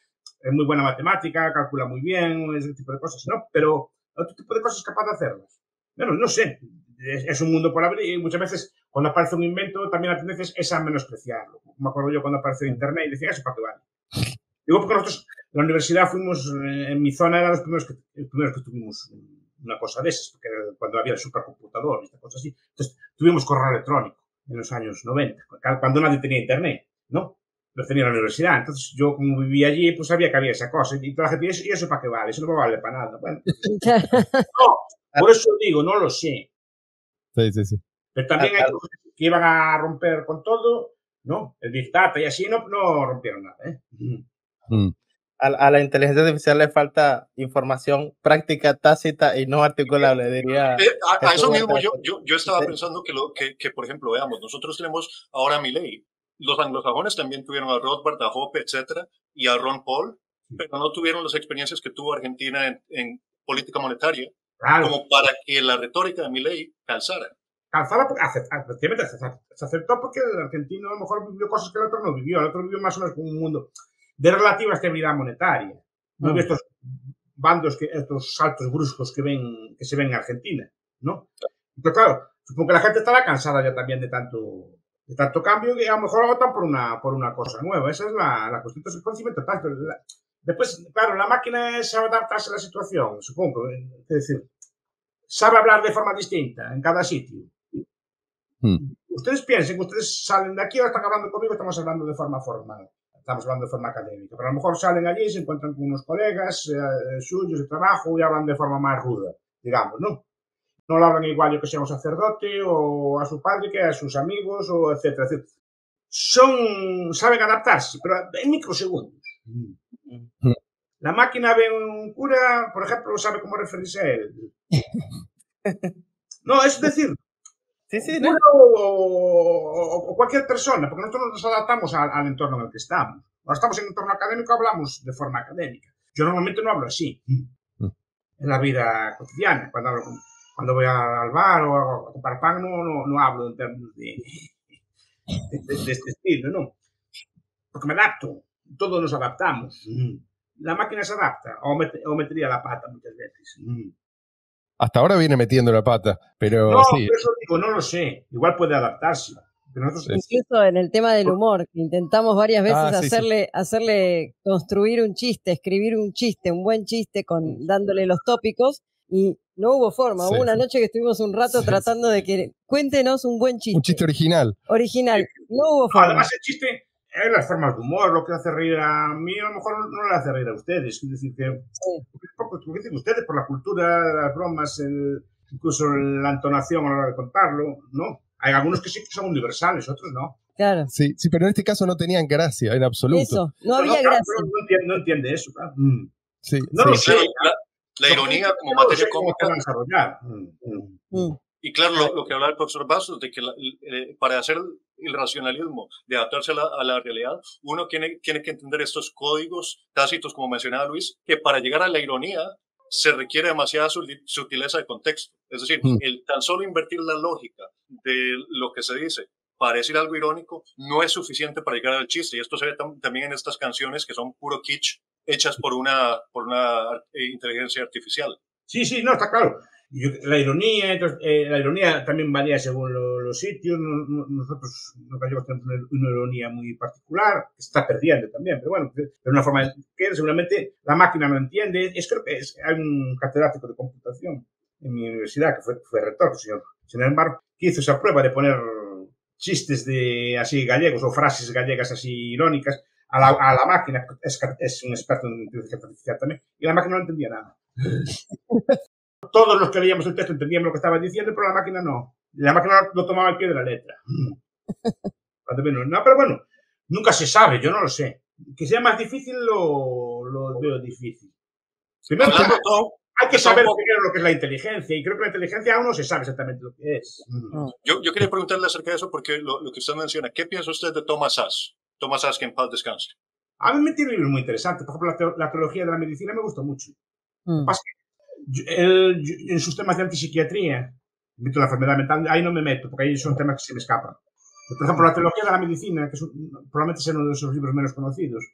es muy buena matemática, calcula muy bien, ese tipo de cosas, ¿no? Pero otro tipo de cosas es capaz de hacerlas. Bueno, no sé, es, un mundo por abrir y muchas veces cuando aparece un invento también la tendencia es a menospreciarlo. Me acuerdo yo cuando apareció Internet y decía, eso para qué vale. Digo porque nosotros la universidad fuimos, eh, en mi zona eran los primeros que, primeros que tuvimos una cosa de esas, porque cuando había el supercomputador y estas cosas así. Entonces tuvimos correo electrónico en los años 90, cuando nadie tenía Internet, ¿no? Lo tenía en la universidad. Entonces, yo como vivía allí, pues sabía que había esa cosa. Y toda la gente, ¿y eso, para qué vale? Eso no vale para nada. Bueno, no, por eso digo, no lo sé. Sí, sí, sí. Pero también hay cosas que iban a romper con todo, ¿no? El Big Data y así no, no rompieron nada, ¿eh? Mm. A, la inteligencia artificial le falta información práctica, tácita y no articulable, diría. Eh, a, eso mismo yo, yo, yo estaba pensando que, lo, que, que, por ejemplo, veamos, nosotros tenemos ahora mi ley, los anglosajones también tuvieron a Rothbard, a Hoppe, etcétera, y a Ron Paul, pero no tuvieron las experiencias que tuvo Argentina en, política monetaria, como para que la retórica de Milley calzara. Calzara porque efectivamente se aceptó porque el argentino a lo mejor vivió cosas que el otro no vivió, el otro vivió más o menos como un mundo de relativa estabilidad monetaria. No mm. estos bandos, que, estos saltos bruscos que, ven, que se ven en Argentina, ¿no? Pero claro, supongo que la gente estará cansada ya también de tanto de tanto cambio que a lo mejor votan por una, por una cosa nueva. Esa es la, la cuestión. Entonces, el conocimiento tanto. después, claro, la máquina sabe adaptarse a la situación, supongo. Es decir, sabe hablar de forma distinta en cada sitio. Hmm. Ustedes piensen que ustedes salen de aquí, ahora están hablando conmigo, estamos hablando de forma formal. Estamos hablando de forma académica. Pero a lo mejor salen allí, se encuentran con unos colegas eh, suyos de trabajo y hablan de forma más ruda, digamos, ¿no? No lo hablan igual yo que sea un sacerdote o a su padre que a sus amigos o etcétera, etcétera. Son, saben adaptarse, pero en microsegundos. La máquina ve un cura, por ejemplo, sabe cómo referirse a él. No, es decir, sí, sí, o, cualquier persona, porque nosotros nos adaptamos al, entorno en el que estamos. Ahora estamos en un entorno académico, hablamos de forma académica. Yo normalmente no hablo así mm. en la vida cotidiana, cuando hablo con cuando voy al bar o a, comprar pan no, no, hablo en términos de, de, este estilo, ¿no? Porque me adapto, todos nos adaptamos. La máquina se adapta o, o metería la pata muchas veces. Hasta ahora viene metiendo la pata, pero... No, sí. eso digo, no lo sé. Igual puede adaptarse. Incluso en el tema del humor, intentamos varias veces ah, hacerle, hacerle construir un chiste, escribir un chiste, un buen chiste, con, dándole los tópicos, y no hubo forma. hubo una noche que estuvimos un rato tratando de que cuéntenos un buen chiste. Un chiste original. Original. No hubo forma. Además, el chiste es las formas de humor, lo que hace reír a mí, a lo mejor no le hace reír a ustedes. Es decir, que porque, dicen ustedes por la cultura, las bromas, incluso la entonación a la hora de contarlo, ¿no? Hay algunos que sí que son universales, otros no. Claro. Sí, sí, pero en este caso no tenían gracia, en absoluto. Eso, no había gracia. No, entiende, eso, claro. Mm. Sí, no lo sé. La ironía como materia cómica. Y claro, lo, que habla el profesor Bastos, de que eh, para hacer el racionalismo, de adaptarse a la, realidad, uno tiene, tiene que entender estos códigos tácitos, como mencionaba Luis, que para llegar a la ironía se requiere demasiada sutileza de contexto. Es decir, mm. el tan solo invertir la lógica de lo que se dice para decir algo irónico no es suficiente para llegar al chiste. Y esto se ve también en estas canciones que son puro kitsch, hechas por una, por una eh, inteligencia artificial. Sí, sí, no, está claro. la ironía, entonces, eh, la ironía también varía según los sitios. Nosotros nos tenemos una, ironía muy particular, que está perdiendo también, pero bueno, de una forma que seguramente la máquina no entiende. Es creo que es, hay un catedrático de computación en mi universidad que fue, fue rector, señor, señor Embargo, que hizo esa prueba de poner chistes de así gallegos o frases gallegas así irónicas a la, a la máquina, es, es, un experto en inteligencia artificial también, y la máquina no entendía nada. Todos los que leíamos el texto entendíamos lo que estaba diciendo, pero la máquina no. La máquina lo tomaba al pie de la letra. No, pero bueno, nunca se sabe, yo no lo sé. Que sea más difícil lo, lo veo difícil. Primero, hay que saber lo que es la inteligencia y creo que la inteligencia aún no se sabe exactamente lo que es. Yo, yo quería preguntarle acerca de eso porque lo, lo, que usted menciona, ¿qué piensa usted de Thomas Sass? Thomas Sass, que en paz descanse. A mí me tiene libros muy interesantes. Por ejemplo, la, teología de la medicina me gustó mucho. Mm. en sus temas de antipsiquiatría, de la enfermedad mental, ahí no me meto porque ahí son temas que se me escapan. Por ejemplo, la teología de la medicina, que es probablemente sea uno de esos libros menos conocidos,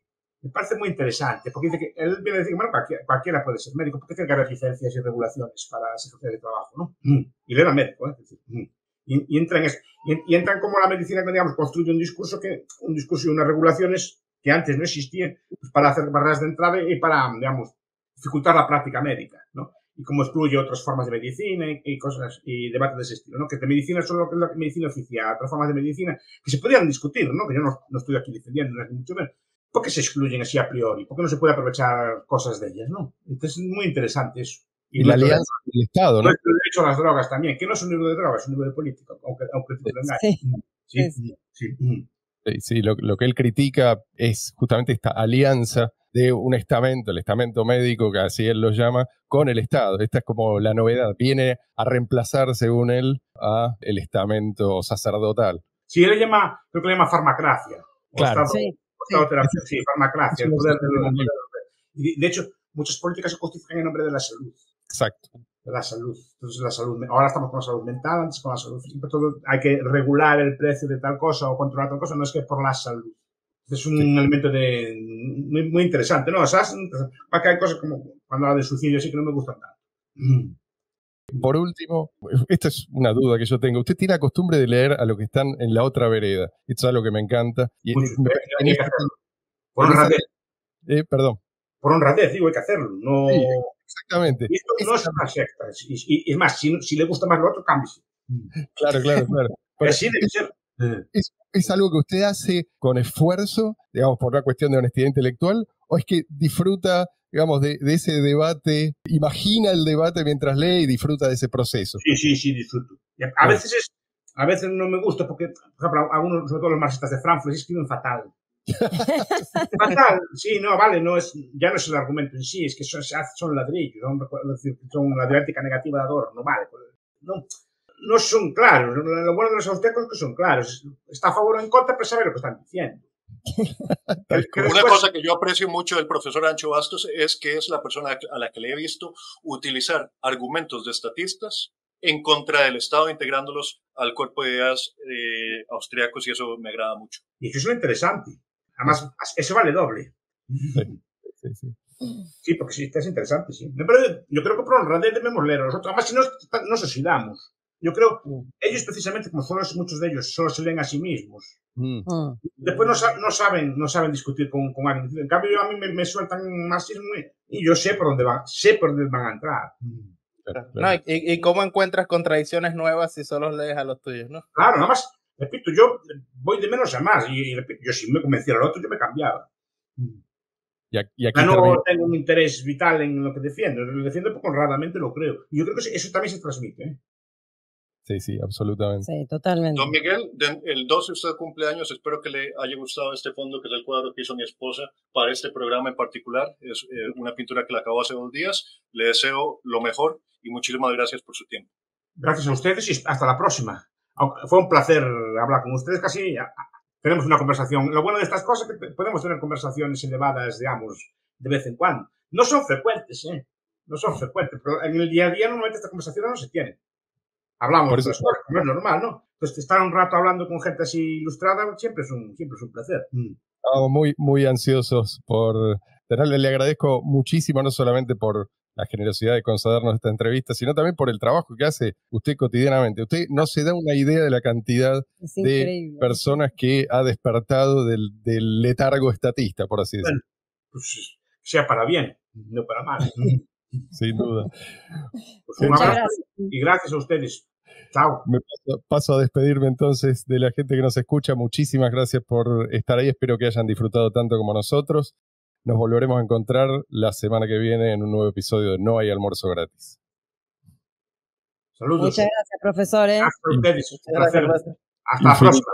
me parece muy interesante, porque dice que él viene a decir, bueno, cualquiera, puede ser médico, porque tiene que haber licencias y regulaciones para secretario de trabajo, ¿no? Mm. Y él era médico, ¿eh? Mm. Y, y, entran y, entran como la medicina digamos, construye un discurso que, un discurso y unas regulaciones que antes no existían, pues para hacer barreras de entrada y para, digamos, dificultar la práctica médica, ¿no? Y cómo excluye otras formas de medicina y, cosas, y debates de ese estilo, ¿no? Que de medicina solo es la medicina oficial, otras formas de medicina que se podrían discutir, ¿no? Que yo no, no estoy aquí defendiendo, ni mucho menos, ¿Por qué se excluyen así a priori? ¿Por qué no se puede aprovechar cosas de ellas? ¿no? Entonces es muy interesante eso. Y, la alianza del Estado, ¿no? El derecho a las drogas también, que no es un libro de drogas, es un libro de política, aunque, aunque tú lo Sí, sí, sí. sí. sí lo, lo, que él critica es justamente esta alianza de un estamento, el estamento médico, que así él lo llama, con el Estado. Esta es como la novedad. Viene a reemplazar, según él, a el estamento sacerdotal. Sí, él le llama, creo que le llama farmacracia. Claro. Sí sí, farmacracia, el poder de, de hecho, muchas políticas se justifican en nombre de la salud. Exacto. La salud. Entonces, la salud, ahora estamos con la salud mental, antes con la salud física. Todo, hay que regular el precio de tal cosa o controlar tal cosa, no es que por la salud. Es un elemento de, muy, muy, interesante, ¿no? O sea, que hay cosas como cuando habla de suicidio, sí que no me gustan tanto. Por último, esta es una duda que yo tengo. Usted tiene la costumbre de leer a lo que están en la otra vereda. Esto es algo que me encanta. Y, por honradez. Eh, perdón. Por honradez, digo, hay que hacerlo. No... exactamente. Y esto no es una secta. Y, es más, si, si, le gusta más lo otro, cambie. Claro, claro, claro. Pero así debe ser. Es, ¿Es algo que usted hace con esfuerzo, digamos, por una cuestión de honestidad intelectual? ¿O es que disfruta digamos, de, ese debate, imagina el debate mientras lee y disfruta de ese proceso. Sí, sí, sí, disfruto. A veces es, a veces no me gusta porque, por ejemplo, algunos, sobre todo los marxistas de Frankfurt, escriben fatal. fatal, sí, no, vale, no es, ya no es el argumento en sí, es que son, son ladrillos, son, la dialéctica negativa de Adorno, no vale. Pues, no, no son claros, lo bueno de los austríacos es que son claros, está a favor o en contra, pero sabe lo que están diciendo. Una cosa que yo aprecio mucho del profesor Ancho Bastos es que es la persona a la que le he visto utilizar argumentos de estatistas en contra del Estado, integrándolos al cuerpo de ideas eh, austriacos y eso me agrada mucho. Y eso es lo interesante. Además, eso vale doble. Sí, porque sí, es interesante, sí. yo creo que por honradez debemos leer nosotros. Además, si no, nos oxidamos. Yo creo, mm. ellos precisamente, como solo muchos de ellos solo se leen a sí mismos, mm. Mm. después no, no, saben, no saben discutir con, con, alguien. En cambio, a mí me, me sueltan marxismo y, yo sé por dónde van, sé por dónde van a entrar. No, y, y, cómo encuentras contradicciones nuevas si solo lees a los tuyos, ¿no? Claro, nada más, repito, yo voy de menos a más y, yo si me convenciera al otro, yo me cambiaba. Y aquí, ya no tengo un interés vital en lo que defiendo, lo defiendo porque honradamente lo creo. Y yo creo que eso también se transmite. ¿eh? Sí, sí, absolutamente. Sí, totalmente. Don Miguel, el 12 usted cumpleaños, espero que le haya gustado este fondo que es el cuadro que hizo mi esposa para este programa en particular. Es eh, una pintura que la acabó hace dos días. Le deseo lo mejor y muchísimas gracias por su tiempo. Gracias a ustedes y hasta la próxima. Fue un placer hablar con ustedes, casi tenemos una conversación. Lo bueno de estas cosas es que podemos tener conversaciones elevadas, digamos, de vez en cuando. No son frecuentes, ¿eh? No son frecuentes, pero en el día a día normalmente estas conversaciones no se tienen hablamos de eso. como es normal, ¿no? Entonces, estar un rato hablando con gente así ilustrada siempre es un, siempre es un placer. Mm. Estamos muy, muy ansiosos por le agradezco muchísimo, no solamente por la generosidad de concedernos esta entrevista, sino también por el trabajo que hace usted cotidianamente. Usted no se da una idea de la cantidad de personas que ha despertado del, letargo estatista, por así decirlo. pues sea para bien, no para mal. Sin duda. Pues un abrazo y gracias a ustedes. Chao. Me paso, a despedirme entonces de la gente que nos escucha. Muchísimas gracias por estar ahí. Espero que hayan disfrutado tanto como nosotros. Nos volveremos a encontrar la semana que viene en un nuevo episodio de No hay almuerzo gratis. Saludos. Muchas gracias, profesor. Hasta ustedes. Hasta la próxima.